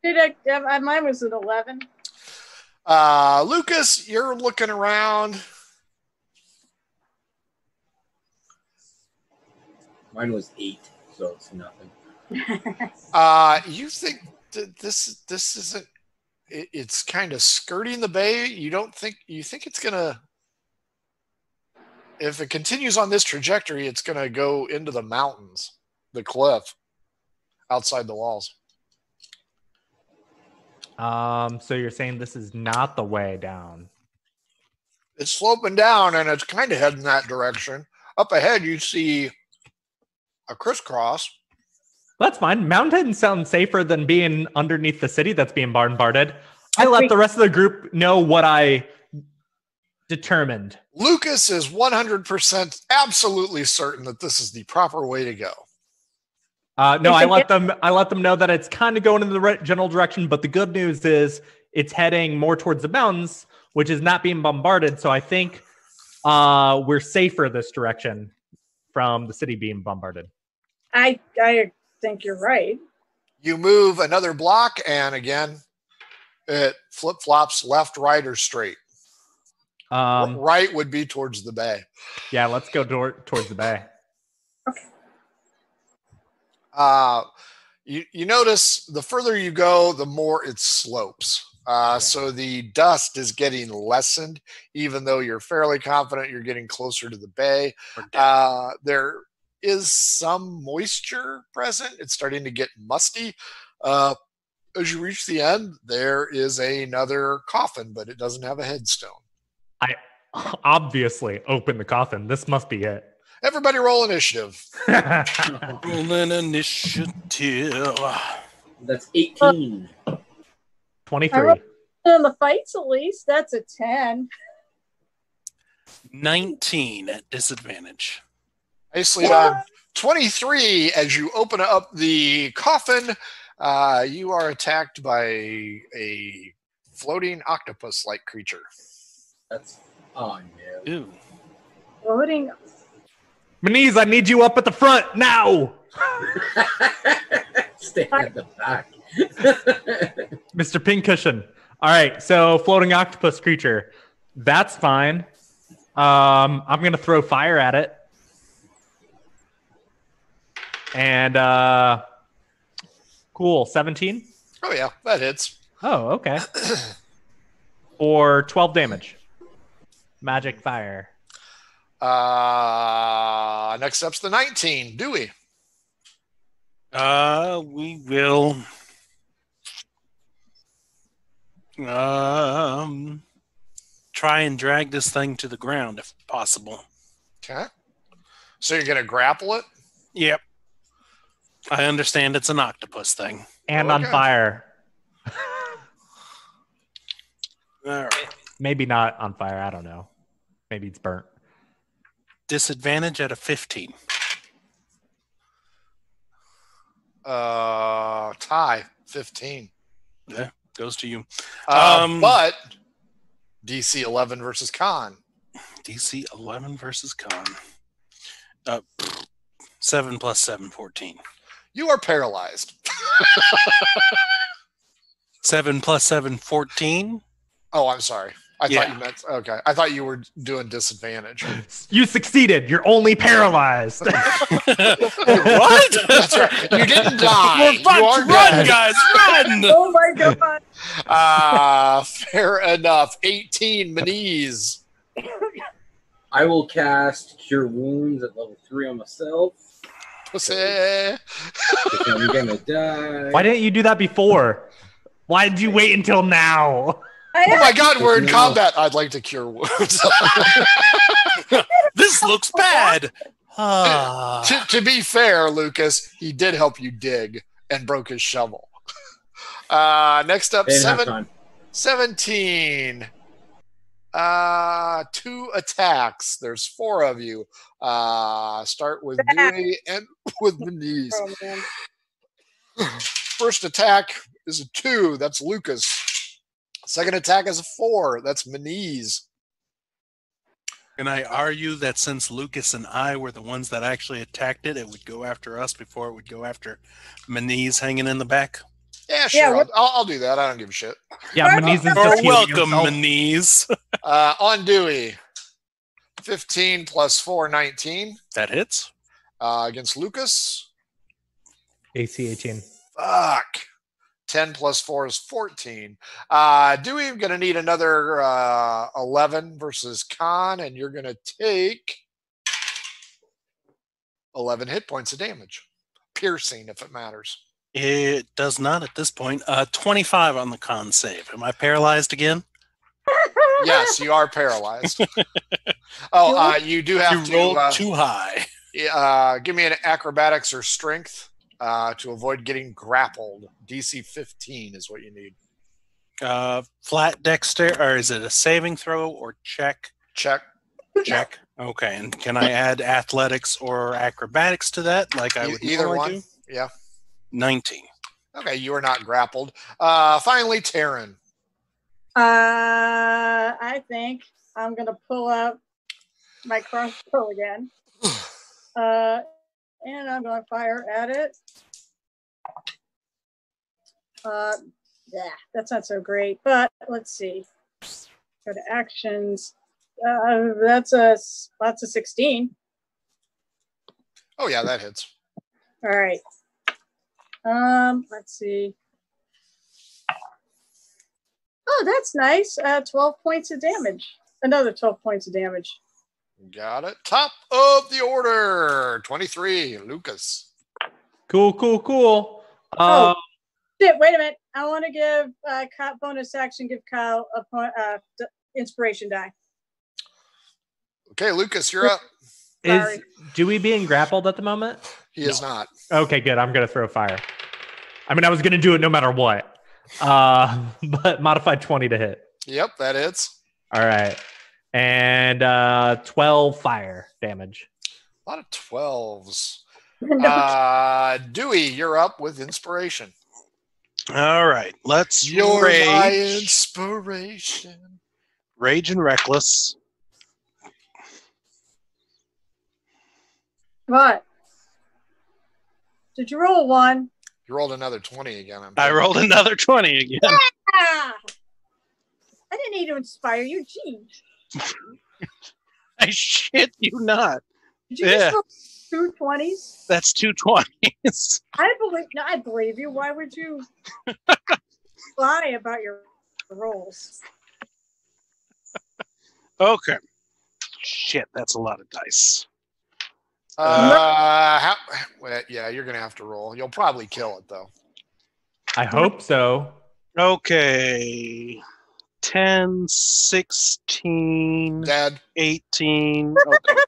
Did I, uh, mine was an 11. Uh, Lucas, you're looking around. Mine was eight, so it's nothing. Uh, you think that this this isn't? It, it's kind of skirting the bay. You don't think you think it's gonna? If it continues on this trajectory, it's gonna go into the mountains, the cliff, outside the walls. Um, so you're saying this is not the way down. It's sloping down, and it's kind of heading that direction. Up ahead, you see a crisscross. That's fine. Mountains sound safer than being underneath the city that's being bombarded. I let the rest of the group know what I determined. Lucas is 100% absolutely certain that this is the proper way to go. Uh, no, I let them. I let them know that it's kind of going in the right general direction. But the good news is it's heading more towards the mountains, which is not being bombarded. So I think uh, we're safer this direction from the city being bombarded. I, I think you're right. You move another block, and again, it flip flops left, right, or straight. Um, right would be towards the bay. yeah, let's go toward towards the bay. Okay. Uh, you, you notice the further you go, the more it slopes. Uh, So the dust is getting lessened, even though you're fairly confident you're getting closer to the bay. Uh, there is some moisture present. It's starting to get musty. Uh, as you reach the end, there is another coffin, but it doesn't have a headstone. I obviously, open the coffin. This must be it. Everybody roll initiative. Rolling initiative. That's eighteen. Twenty-three. In the fights, at least, that's a 10. 19 at disadvantage. Nicely done. 23, as you open up the coffin, uh, you are attacked by a floating octopus like creature. That's oh no. Ooh. Floating. Manise, I need you up at the front now, Stay at the back. Mr. Pincushion. All right, so floating octopus creature. That's fine. Um, I'm gonna throw fire at it, and uh, cool, 17. Oh, yeah, that hits. Oh, okay. or 12 damage. Magic fire. Uh, next up's the 19. Dewey. Uh, we will. Um, try and drag this thing to the ground if possible. Okay. So you're going to grapple it? Yep. I understand it's an octopus thing. And on fire. All right. Maybe not on fire. I don't know. Maybe it's burnt. disadvantage at a 15. Uh, tie fifteen. Goes to you. Uh, Um, but DC eleven versus Con. DC 11 versus Con. Uh, 7 plus 7, 14. You are paralyzed. 7 plus 7, 14. Oh, I'm sorry. I thought you meant okay. I thought you were doing disadvantage. You succeeded. You're only paralyzed. what? That's right. You didn't die. We're You about to aren't run, dead. guys, run! Oh my god! Ah, fair enough. 18 Manise. I will cast Cure Wounds at level three on myself. Pussy. I'm gonna die. Why didn't you do that before? Why did you wait until now? I Oh my god, we're in combat. I'd like to cure wounds. This looks bad. Ah. to, to be fair, Lucas, he did help you dig and broke his shovel. Uh, next up, They didn't have seven, 17. Uh, two attacks. There's four of you. Uh, start with Dewey and with Manise. Oh. First attack is a two. That's Lucas. Second attack is a four. That's Manise. Can I argue that since Lucas and I were the ones that actually attacked it, it would go after us before it would go after Manise hanging in the back? Yeah, sure. Yeah, I'll, I'll, I'll do that. I don't give a shit. Yeah, Manise is just welcome, himself. Manise. Uh, on Dewey, 15 plus 4, 19. That hits. Uh, against Lucas, AC 18. fuck. 10 plus 4 is 14. Uh, Dewey, I'm going to need another uh, 11 versus con, and you're going to take 11 hit points of damage. Piercing, if it matters. It does not at this point. Uh, 25 on the con save. Am I paralyzed again? Yes, you are paralyzed. oh, uh, you do have you to rolled uh, too high. uh, give me an acrobatics or strength uh, to avoid getting grappled. DC 15 is what you need. Uh, flat dexter, or is it a saving throw or check? Check. Check. Okay, and can I add athletics or acrobatics to that, like I E- would either normally one. do? Yeah. 19. Okay, you are not grappled. Uh, finally, Taryn. Uh, I think I'm gonna pull up my crossbow again. Uh, and I'm gonna fire at it. Uh, yeah, that's not so great, but let's see. Go to actions. Uh, that's a that's a 16. Oh yeah, that hits. All right. Um, let's see. Oh, that's nice. Uh, 12 points of damage. Another 12 points of damage. Got it. Top of the order. 23, Lucas. Cool, cool, cool. Oh. Uh, Shit, wait a minute. I want to give uh, Kyle, bonus action, give Kyle a po- uh, d- inspiration die. Okay, Lucas, you're up. Sorry. is Dewey being grappled at the moment? He is not. Okay, good. I'm gonna throw fire. I mean, I was gonna do it no matter what. Uh, but modified 20 to hit. Yep, that hits. All right, and uh, 12 fire damage. A lot of 12s. No, Uh, Dewey, you're up with inspiration. All right, let's You're my rage, inspiration. rage and reckless. what? Did you roll a one? You rolled another 20 again. I'm I rolled another 20 again. Ah! I didn't need to inspire you. Gee. I shit you not. Did you Yeah. just roll two twenties? That's two 20s. I believe no, I believe you. Why would you lie about your rolls? Okay. Shit, that's a lot of dice. Uh, how, well, yeah, you're gonna have to roll. You'll probably kill it though. I hope so. Okay. 10, 16, Dad, 18. Okay.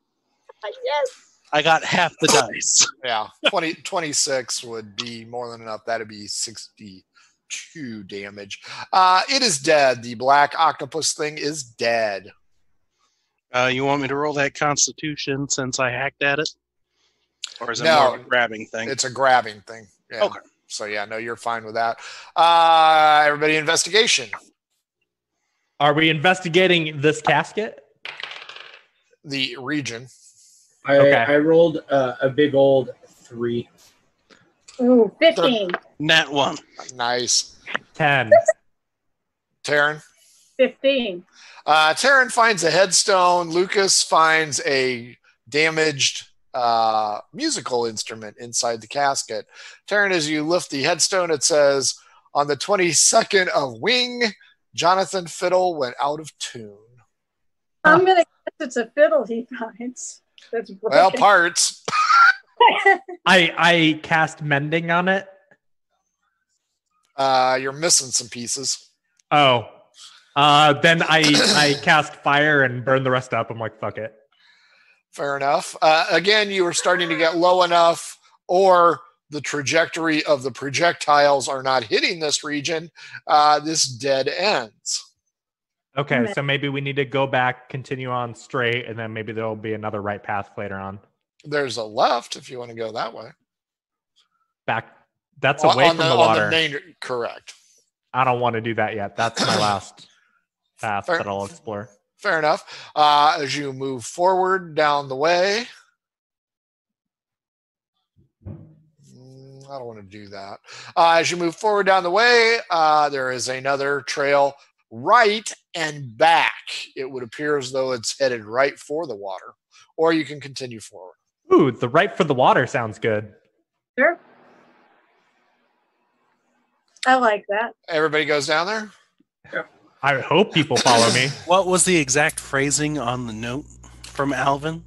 Yes. I got half the dice. yeah, 20, 26 would be more than enough. That'd be 62 damage. Uh, it is dead. The black octopus thing is dead. Uh, you want me to roll that Constitution since I hacked at it, or is it No. more of a grabbing thing? It's a grabbing thing. Yeah. Okay. So yeah, no, you're fine with that. Uh, everybody, investigation. Are we investigating this casket? The region. I, Okay. I rolled uh, a big old three. Ooh, 15. Net one. Nice. Ten. Taryn. 15. Uh, Taryn finds a headstone. Lucas finds a damaged uh, musical instrument inside the casket. Taryn, as you lift the headstone, it says, "On the 22nd of Wing, Jonathan Fiddle went out of tune." I'm going to guess it's a fiddle he finds. That's broken. Well, parts. I I cast mending on it. Uh, you're missing some pieces. Oh. Uh, then I I cast fire and burn the rest up. I'm like, fuck it. Fair enough. Uh, again, you are starting to get low enough, or the trajectory of the projectiles are not hitting this region. Uh, this dead ends. Okay, Meh. so maybe we need to go back, continue on straight, and then maybe there'll be another right path later on. There's a left if you want to go that way. Back. That's On- away on from the, on water. main, correct. I don't want to do that yet. That's my last path Fair- that I'll explore. Fair enough. Uh, as you move forward down the way, Mm, I don't want to do that. Uh, as you move forward down the way, uh, there is another trail right and back. It would appear as though it's headed right for the water, or you can continue forward. Ooh, the right for the water sounds good. Sure. I like that. Everybody goes down there. Yeah. I hope people follow me. What was the exact phrasing on the note from Alvin?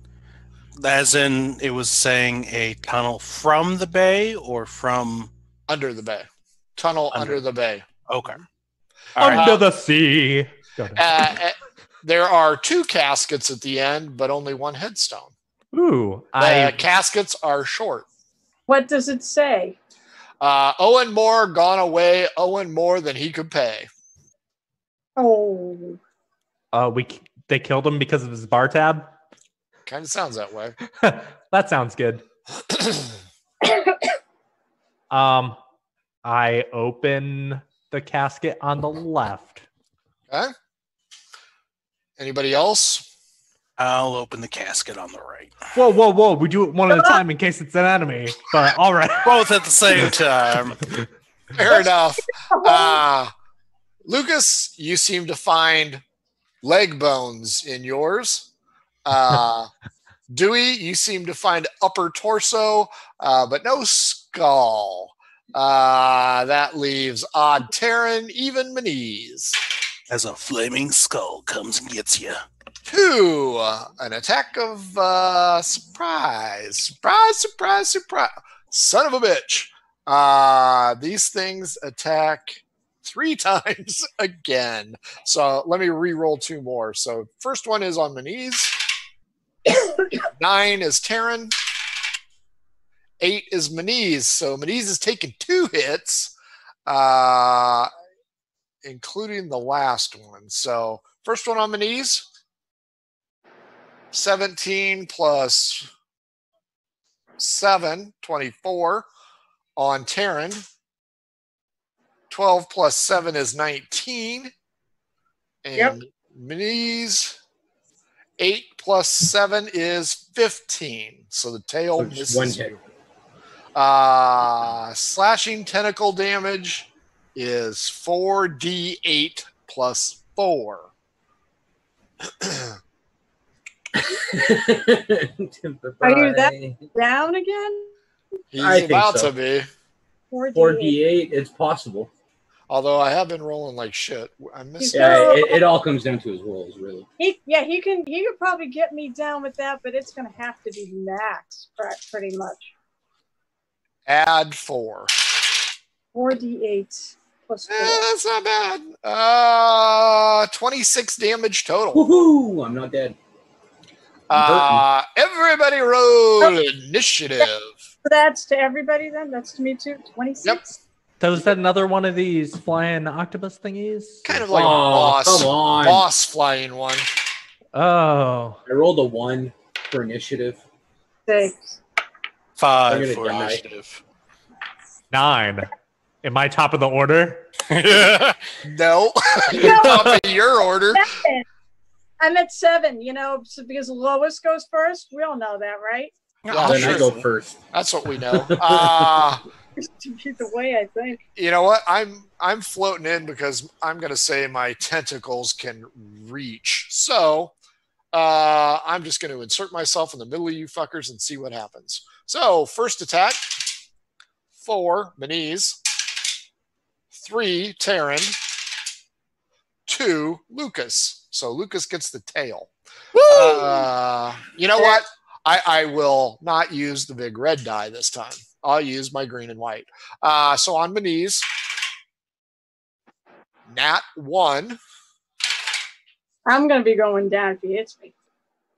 As in, it was saying a tunnel from the bay or from. Under the bay, tunnel under, Under. the bay. Okay. All right. Under the sea. Go down. Uh, uh, there are two caskets at the end, but only one headstone. Ooh, The I caskets are short. What does it say? Uh, Owen Moore gone away. Owen more than he could pay. Oh, uh we they killed him because of his bar tab. Kind of sounds that way. that sounds good. Um, I open the casket on the left. okay. Anybody else? I'll open the casket on the right. Whoa, whoa, whoa! We do it one at a time in case it's an enemy. But all right. Both at the same time. Fair enough. Uh, Lucas, you seem to find leg bones in yours. Uh, Dewey, you seem to find upper torso, uh, but no skull. Uh, that leaves Odd Taryn, even Manise. As a flaming skull comes and gets you. Two, uh, an attack of uh, surprise. Surprise, surprise, surprise. Son of a bitch. Uh, these things attack three times again. So let me re-roll two more. So first one is on Manise. Nine is Taryn. Eight is Manise. So Manise is taking two hits, uh, including the last one. So first one on Manise. 17 plus 7, 24 on Taryn. 12 plus 7 is 19. And Yep. Manise, 8 plus 7 is 15. So the tail So misses one hit. Uh, slashing tentacle damage is 4d8 plus 4. Are you that- down again? He's I about so. to be. 4D8. 4d8, it's possible. Although I have been rolling like shit. I missed Yeah, it, it all comes down to his rolls, really. He, yeah, he can. He could probably get me down with that, but it's going to have to be max, pre- pretty much. add four. Four d eight plus Eh, that's not bad. Uh, 26 damage total. Woohoo! I'm not dead. Uh, everybody roll initiative. That's to everybody then. That's to me too. Twenty six. So is that another one of these flying octopus thingies? Kind of like oh, boss, come on. boss flying one. Oh, I rolled a one for initiative. Six. Five for die. initiative. nine. Am I top of the order? No, No. top of your order. Seven. I'm at seven, you know, so because Lois goes first. We all know that, right? Yeah, then sure. I go first. That's what we know. Uh, the way I think. you know what? I'm I'm floating in because I'm going to say my tentacles can reach. So uh, I'm just going to insert myself in the middle of you fuckers and see what happens. So first attack, four Manise, three Taryn, two Lucas. So Lucas gets the tail. Uh, you know what? I, I will not use the big red die this time. I'll use my green and white. Uh, so on my knees, Nat one, I'm gonna be going down if he hits me.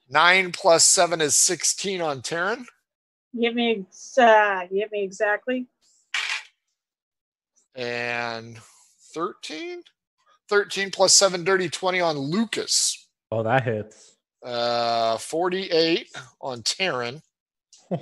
nine plus seven is 16 on Taryn. You hit me, ex- uh, you hit me exactly. And 13 13 plus 7 dirty 20 on lucas Oh, that hits. uh 48 on Taryn.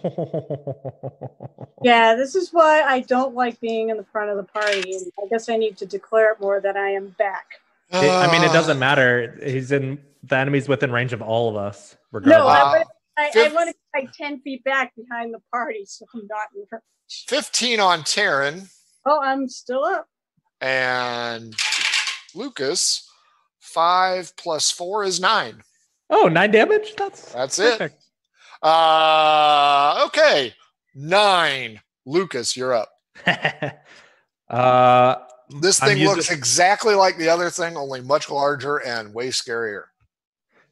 Yeah, this is why I don't like being in the front of the party, and I guess I need to declare it more that I am back. It- I mean, it Uh, doesn't matter. He's in the enemy's within range of all of us, No. I, Uh, I, I want to be like ten feet back behind the party, so I'm not in front. 15 on Taryn Oh, I'm still up. and lucas 5 plus 4 is 9 oh, nine damage. That's That's it. perfect. uh okay 9 lucas you're up uh, this thing using- looks exactly like the other thing only much larger and way scarier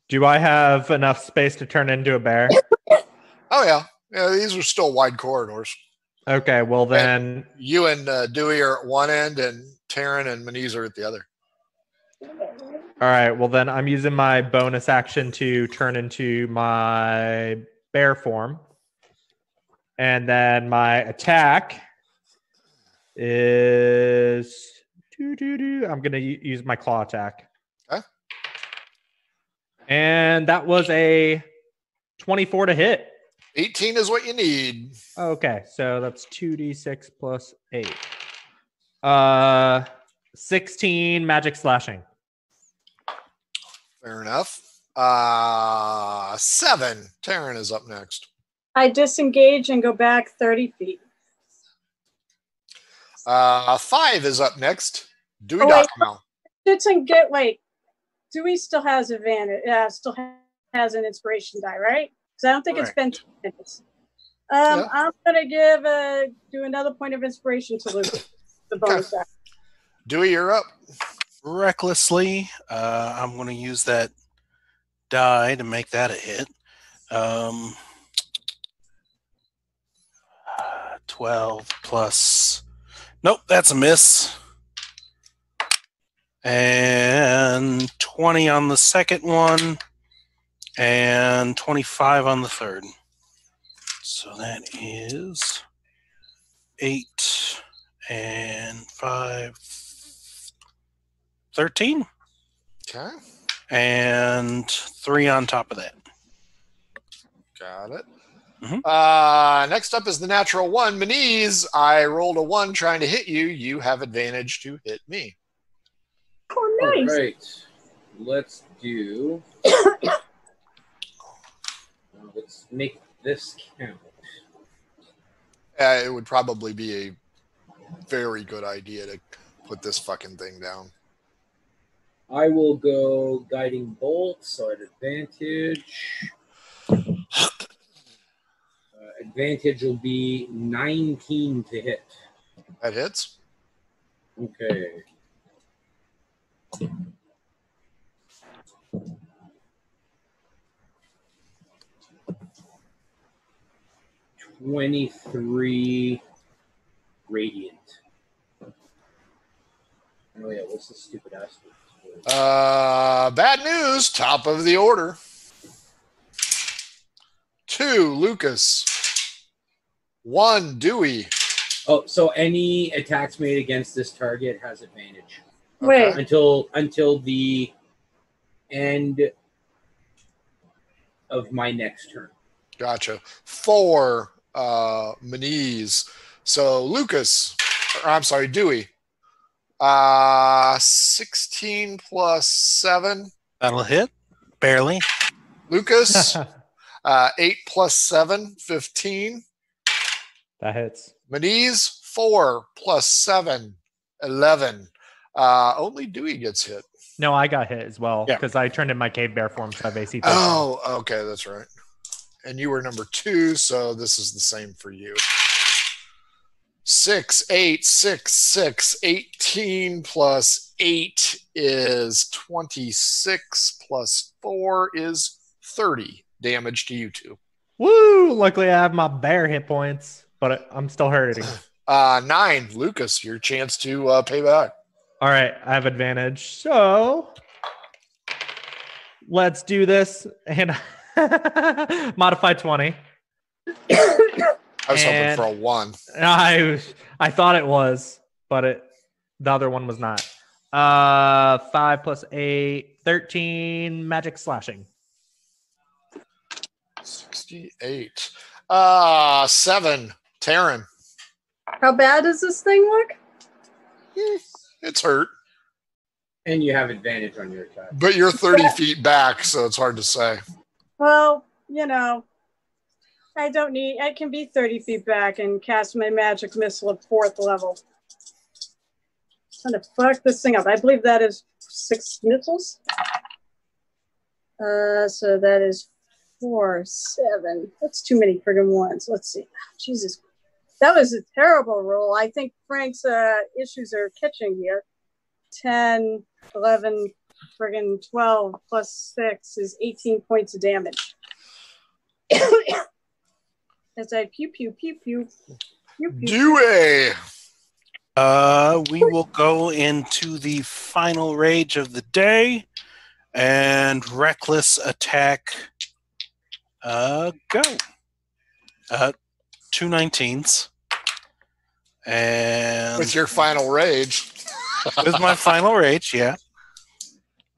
do I have enough space to turn into a bear? oh yeah yeah these are still wide corridors Okay, well then, you and uh, Dewey are at one end, and Taryn and Manise are at the other. all right. Well then, I'm using my bonus action to turn into my bear form, and then my attack is doo, doo, doo. I'm gonna use my claw attack. Okay. And that was a 24 to hit. 18 is what you need. Okay, so that's 2d6 plus 8. Uh 16 magic slashing. Fair enough. Uh, seven. Taryn is up next. I disengage and go back thirty feet. Uh, five is up next. Dewey Oh, wait. Docamel. Didn't get wait. Dewey still has advantage. Uh, still has an inspiration die, right? Because I don't think it's been two minutes. Um, Yeah. I'm gonna give a do another point of inspiration to Luke. The bonus die. Dewey, you're up. Recklessly, uh, I'm going to use that die to make that a hit. Um, 12 plus. Nope, that's a miss. And 20 on the second one, and 25 on the third. So that is 8 and 5, 13 Okay. and three on top of that. Got it. Mhm. Uh, next up is the natural one. Manise, I rolled a one trying to hit you. You have advantage to hit me. Oh, nice. right, let's do. Let's make this count. Uh, it would probably be a very good idea to put this fucking thing down. I will go guiding bolt, so at advantage. Uh, advantage will be 19 to hit. That hits. Okay. Twenty-three radiant. Oh yeah, what's the stupid ass? word? Uh, bad news. Top of the order. Two, Lucas. One, Dewey. Oh, so any attacks made against this target has advantage Wait. until until the end of my next turn. Gotcha. For uh, Manise. So Lucas, or I'm sorry, Dewey. Uh, 16 plus 7. That'll hit. Barely. Lucas, uh, 8 plus 7, 15. that hits. Manise, 4 plus 7, 11. Uh, only Dewey gets hit. No, I got hit as well Yeah. because I turned in my cave bear form, so I have AC. 13. Oh, okay, that's right. And you were number two, so this is the same for you. Six, eight, six, six, 18 plus eight is 26 plus four is 30 damage to you two. Woo! Luckily, I have my bear hit points, but I'm still hurting. Uh, nine, Lucas, your chance to uh, pay back. All right, I have advantage. So let's do this and modify 20. I was And- hoping for a one. I I thought it was, but it the other one was not. Uh 5 plus 8, 13 magic slashing. 68. Uh, seven, Taryn. How bad does this thing look? It's hurt, And you have advantage on your attack. but you're 30 feet back, so it's hard to say. Well, you know, I don't need. I can be thirty feet back and cast my magic missile at fourth level. I'm Trying to fuck this thing up. I believe that is six missiles. Uh, so that is four, seven. That's too many friggin' ones. Let's see. Jesus, that was a terrible roll. I think Frank's uh, issues are catching here. 10, 11, friggin' 12 plus 6 is 18 points of damage. As I pew, pew, pew, pew. pew, pew. Dewey. Uh, we will go into the final rage of the day and reckless attack. Uh, go. Uh, two 19s. And With your final rage. with my final rage, yeah.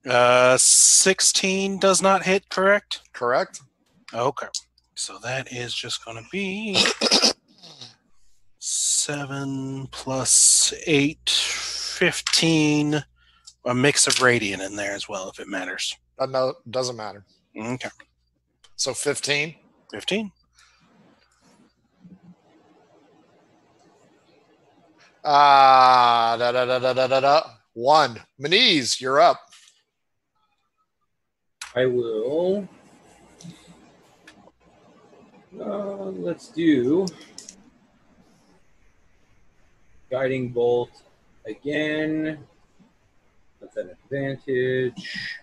Uh, 16 does not hit, correct? Correct? Okay. So that is just going to be 7 plus 8, 15. A mix of radiant in there as well, if it matters. Uh, no, doesn't matter. Okay. So 15. 15. Ah, da, da, da, da, da, da, da. One. Manise, you're up. I will. Uh, let's do guiding bolt again. That's an advantage.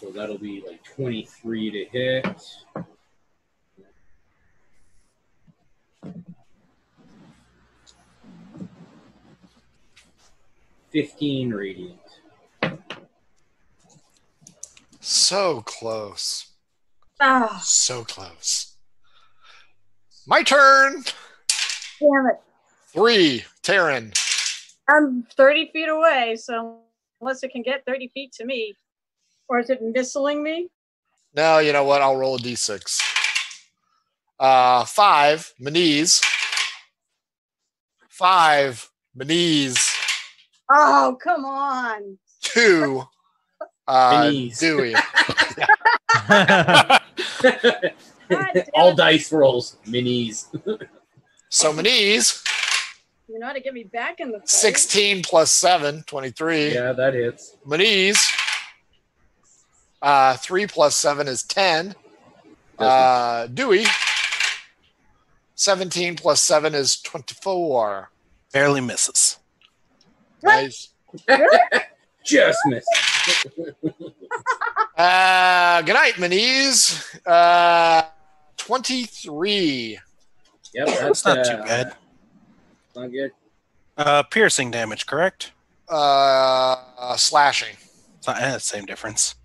So that'll be like 23 to hit. Fifteen radiant. So close. Ah, So close. My turn. damn it. Three. Taryn. I'm 30 feet away, so unless it can get 30 feet to me, or is it missiling me? No, you know what? I'll roll a d6. Uh, five. Manise. Five. Manise. Oh, come on. Two. Uh, Manise. Dewey. All dice rolls, Manise. So Manise. You know how to get me back in the fight. 16 plus 7, 23. yeah, that hits. Manise. Uh, 3 plus 7 is 10. Uh, Dewey. 17 plus 7 is 24. Barely misses. Nice. Just missed. Uh, good night, Manise. Uh, 23. Yep, that's, That's not too uh, bad. Not good. Uh, piercing damage, correct? Uh, slashing. Not, eh, same difference.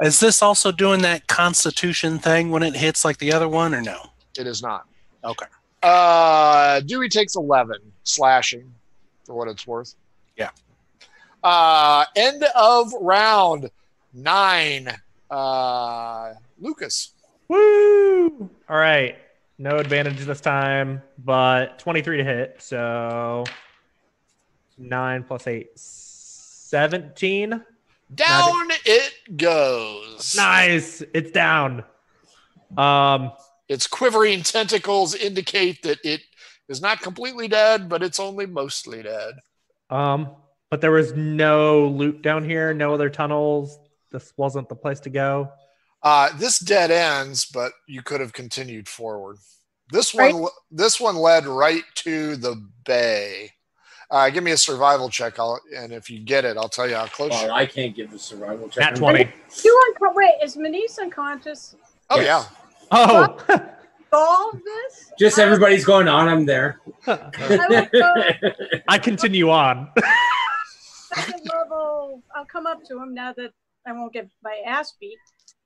Is this also doing that constitution thing when it hits like the other one, or no? It is not. Okay. Uh, Dewey takes 11 slashing for what it's worth. Yeah. Uh, end of round. nine. Uh, Lucas. Woo! All right. No advantage this time, but 23 to hit. So 9 plus 8, 17. Down it goes. Nice. It's down. Um, Its quivering tentacles indicate that it is not completely dead, but it's only mostly dead. um, but there was no loot down here, no other tunnels. This wasn't the place to go. Uh, this dead ends, but you could have continued forward. This one, this one led right to the bay. Uh, give me a survival check, I'll, and if you get it, I'll tell you how close. you Well, are. I can't give the survival check. Nat 20. You unco- wait, is Manise unconscious? Oh Yes. Oh, All of this? Just everybody's going on. I'm there. I will go I continue on. Second level. I'll come up to him now that I won't get my ass beat.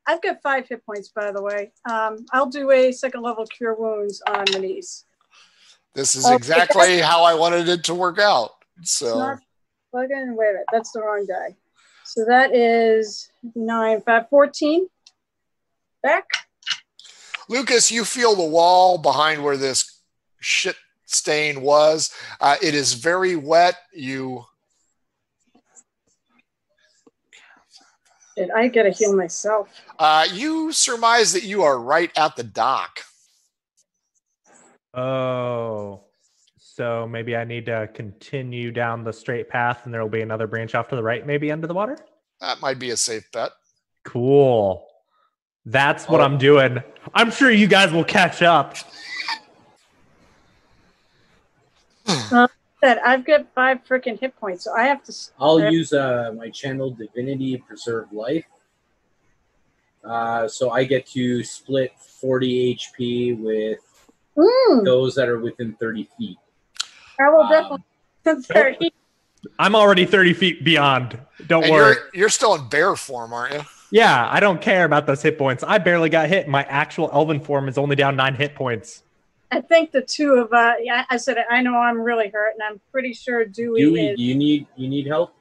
I've got five hit points, by the way. Um, I'll do a second level cure wounds on the knees. This is Okay. exactly how I wanted it to work out. So Not plug in. Wait a minute, that's the wrong guy. So that is nine, five, 14. Back. Lucas, you feel the wall behind where this shit stain was. Uh, it is very wet. You Shit, I gotta heal myself. uh, you surmise that you are right at the dock. Oh, so maybe I need to continue down the straight path and there will be another branch off to the right, maybe under the water? That might be a safe bet. Cool. That's what Oh. I'm doing. I'm sure you guys will catch up. That I've got five freaking hit points, so I have to. I'll Yeah. use uh, my channel divinity preserve life. Uh, so I get to split 40 HP with Mm, those that are within 30 feet. I will Um, definitely. consider I'm already 30 feet beyond. Don't And worry. you're you're still in bear form, aren't you? Yeah, I don't care about those hit points. I barely got hit. My actual elven form is only down nine hit points. I think the two of uh, yeah, I said I know I'm really hurt, and I'm pretty sure Dewey, Dewey, is. you need you need help.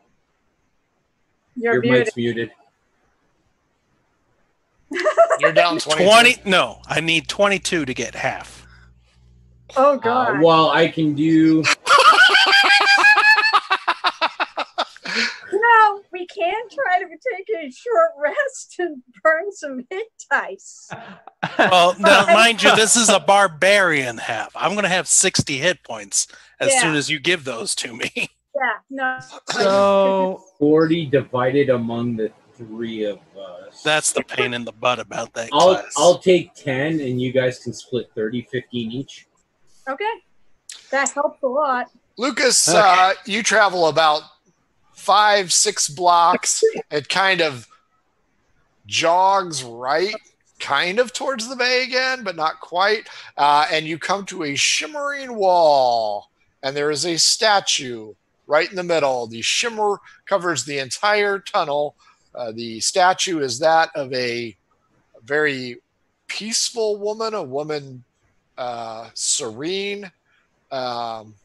You're Your muted. mic's muted. You're down 20. 20. No, I need 22 to get half. Oh Uh, god. well, I can do. no, we can try to take a short rest and burn some hit dice. Well, now, mind you, this is a barbarian half. I'm going to have 60 hit points as Yeah. soon as you give those to me. Yeah, no. So 40 divided among the three of us. That's the pain in the butt about that I'll class. I'll take 10 and you guys can split 30 15 each. Okay, that helps a lot. Lucas, Okay. uh, you travel about five, six blocks. it kind of jogs right, kind of towards the bay again, but not quite. Uh, and you come to a shimmering wall, and there is a statue right in the middle. The shimmer covers the entire tunnel. Uh, the statue is that of a very peaceful woman, a woman uh, serene. Um,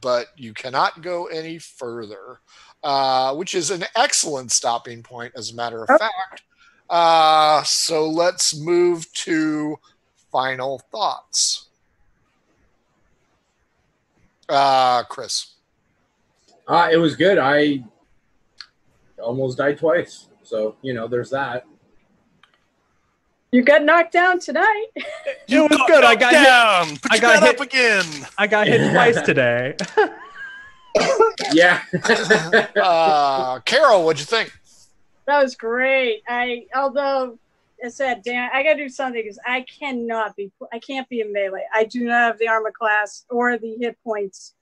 but you cannot go any further, uh, which is an excellent stopping point, as a matter of Okay. fact. Uh, so let's move to final thoughts. Uh, Chris. Uh, it was good. I almost died twice. So, you know, there's that. You got knocked down tonight. it was good. I got hit. down. Put I your got hit. up again. I got hit twice today. Yeah. Uh, Carol, what'd you think? That was great. I although I said, Dan, I gotta do something because I cannot be I can't be in melee. I do not have the armor class or the hit points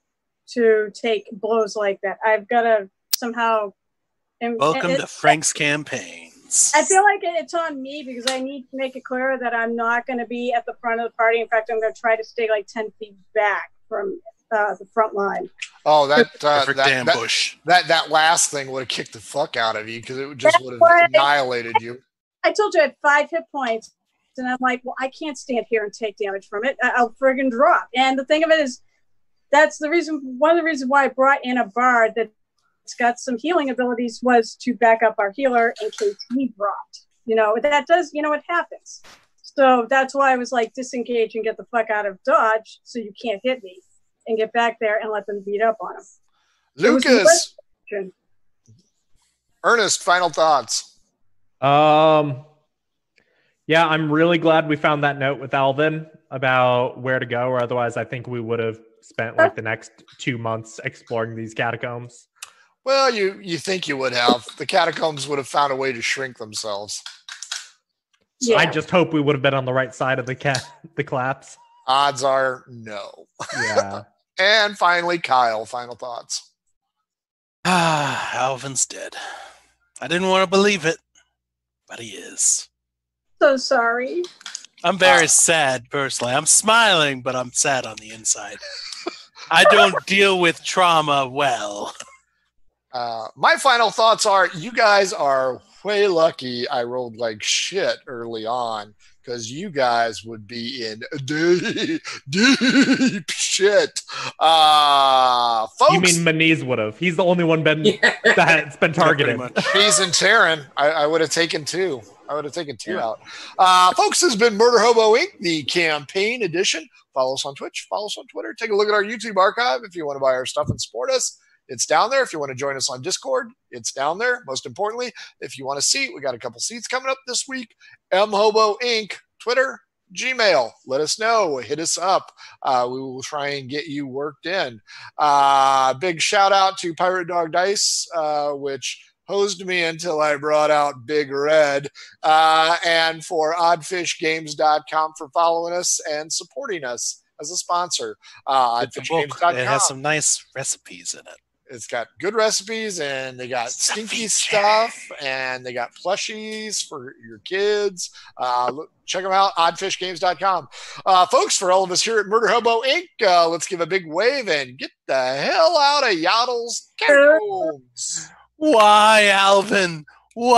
to take blows like that. I've gotta somehow and- Welcome and to Frank's campaigns. I feel like it's on me because I need to make it clear that I'm not going to be at the front of the party. In fact, I'm going to try to stay like 10 feet back from uh, the front line. Oh, that uh, Perfect that, that, ambush. that that last thing would have kicked the fuck out of you because it would just would have why- annihilated you. I told you I had five hit points, and I'm like, well, I can't stand here and take damage from it. I- I'll friggin' drop. And the thing of it is, that's the reason. One of the reasons why I brought in a bard that that's got some healing abilities was to back up our healer in case he dropped. You know, that does, you know, it happens. So that's why I was like, disengage and get the fuck out of dodge so you can't hit me and get back there and let them beat up on him. It Lucas. Ernest, final thoughts. Um, yeah, I'm really glad we found that note with Alvin about where to go, or otherwise, I think we would have spent like the next two months exploring these catacombs. Well, you you think you would have. The catacombs would have found a way to shrink themselves. So I just hope we would have been on the right side of the cat the collapse. Odds are no. Yeah. And finally, Kyle, final thoughts. Ah, Alvin's dead. I didn't want to believe it, but he is. So sorry. I'm very Ah. sad personally. I'm smiling, but I'm sad on the inside. I don't deal with trauma well. Uh, my final thoughts are you guys are way lucky I rolled like shit early on because you guys would be in deep, deep shit. Uh, folks, You mean Manise would have? He's the only one been Yeah. that's been targeted. Pretty. He's and Taryn. I, I would have taken two. I would have taken two out. Uh, folks, this has been Murder Hobo Inc., the campaign edition. Follow us on Twitch, follow us on Twitter. Take a look at our YouTube archive if you want to buy our stuff and support us. It's down there. If you want to join us on Discord, it's down there. Most importantly, if you want a seat, we got a couple seats coming up this week. M Hobo Inc., Twitter, Gmail. Let us know. Hit us up. Uh, we will try and get you worked in. Uh, big shout out to Pirate Dog Dice, uh, which hosed me until I brought out Big Red, uh, and for oddfishgames.com for following us and supporting us as a sponsor. Uh, It's a book. oddfishgames.com. It has some nice recipes in it. It's got good recipes and they got Stuffy stinky stuff and they got plushies for your kids. Uh, look, check them out, oddfishgames.com. Uh, folks, for all of us here at Murder Hobo Inc., uh, let's give a big wave and get the hell out of Yottle's catacombs. Why, Alvin? Why?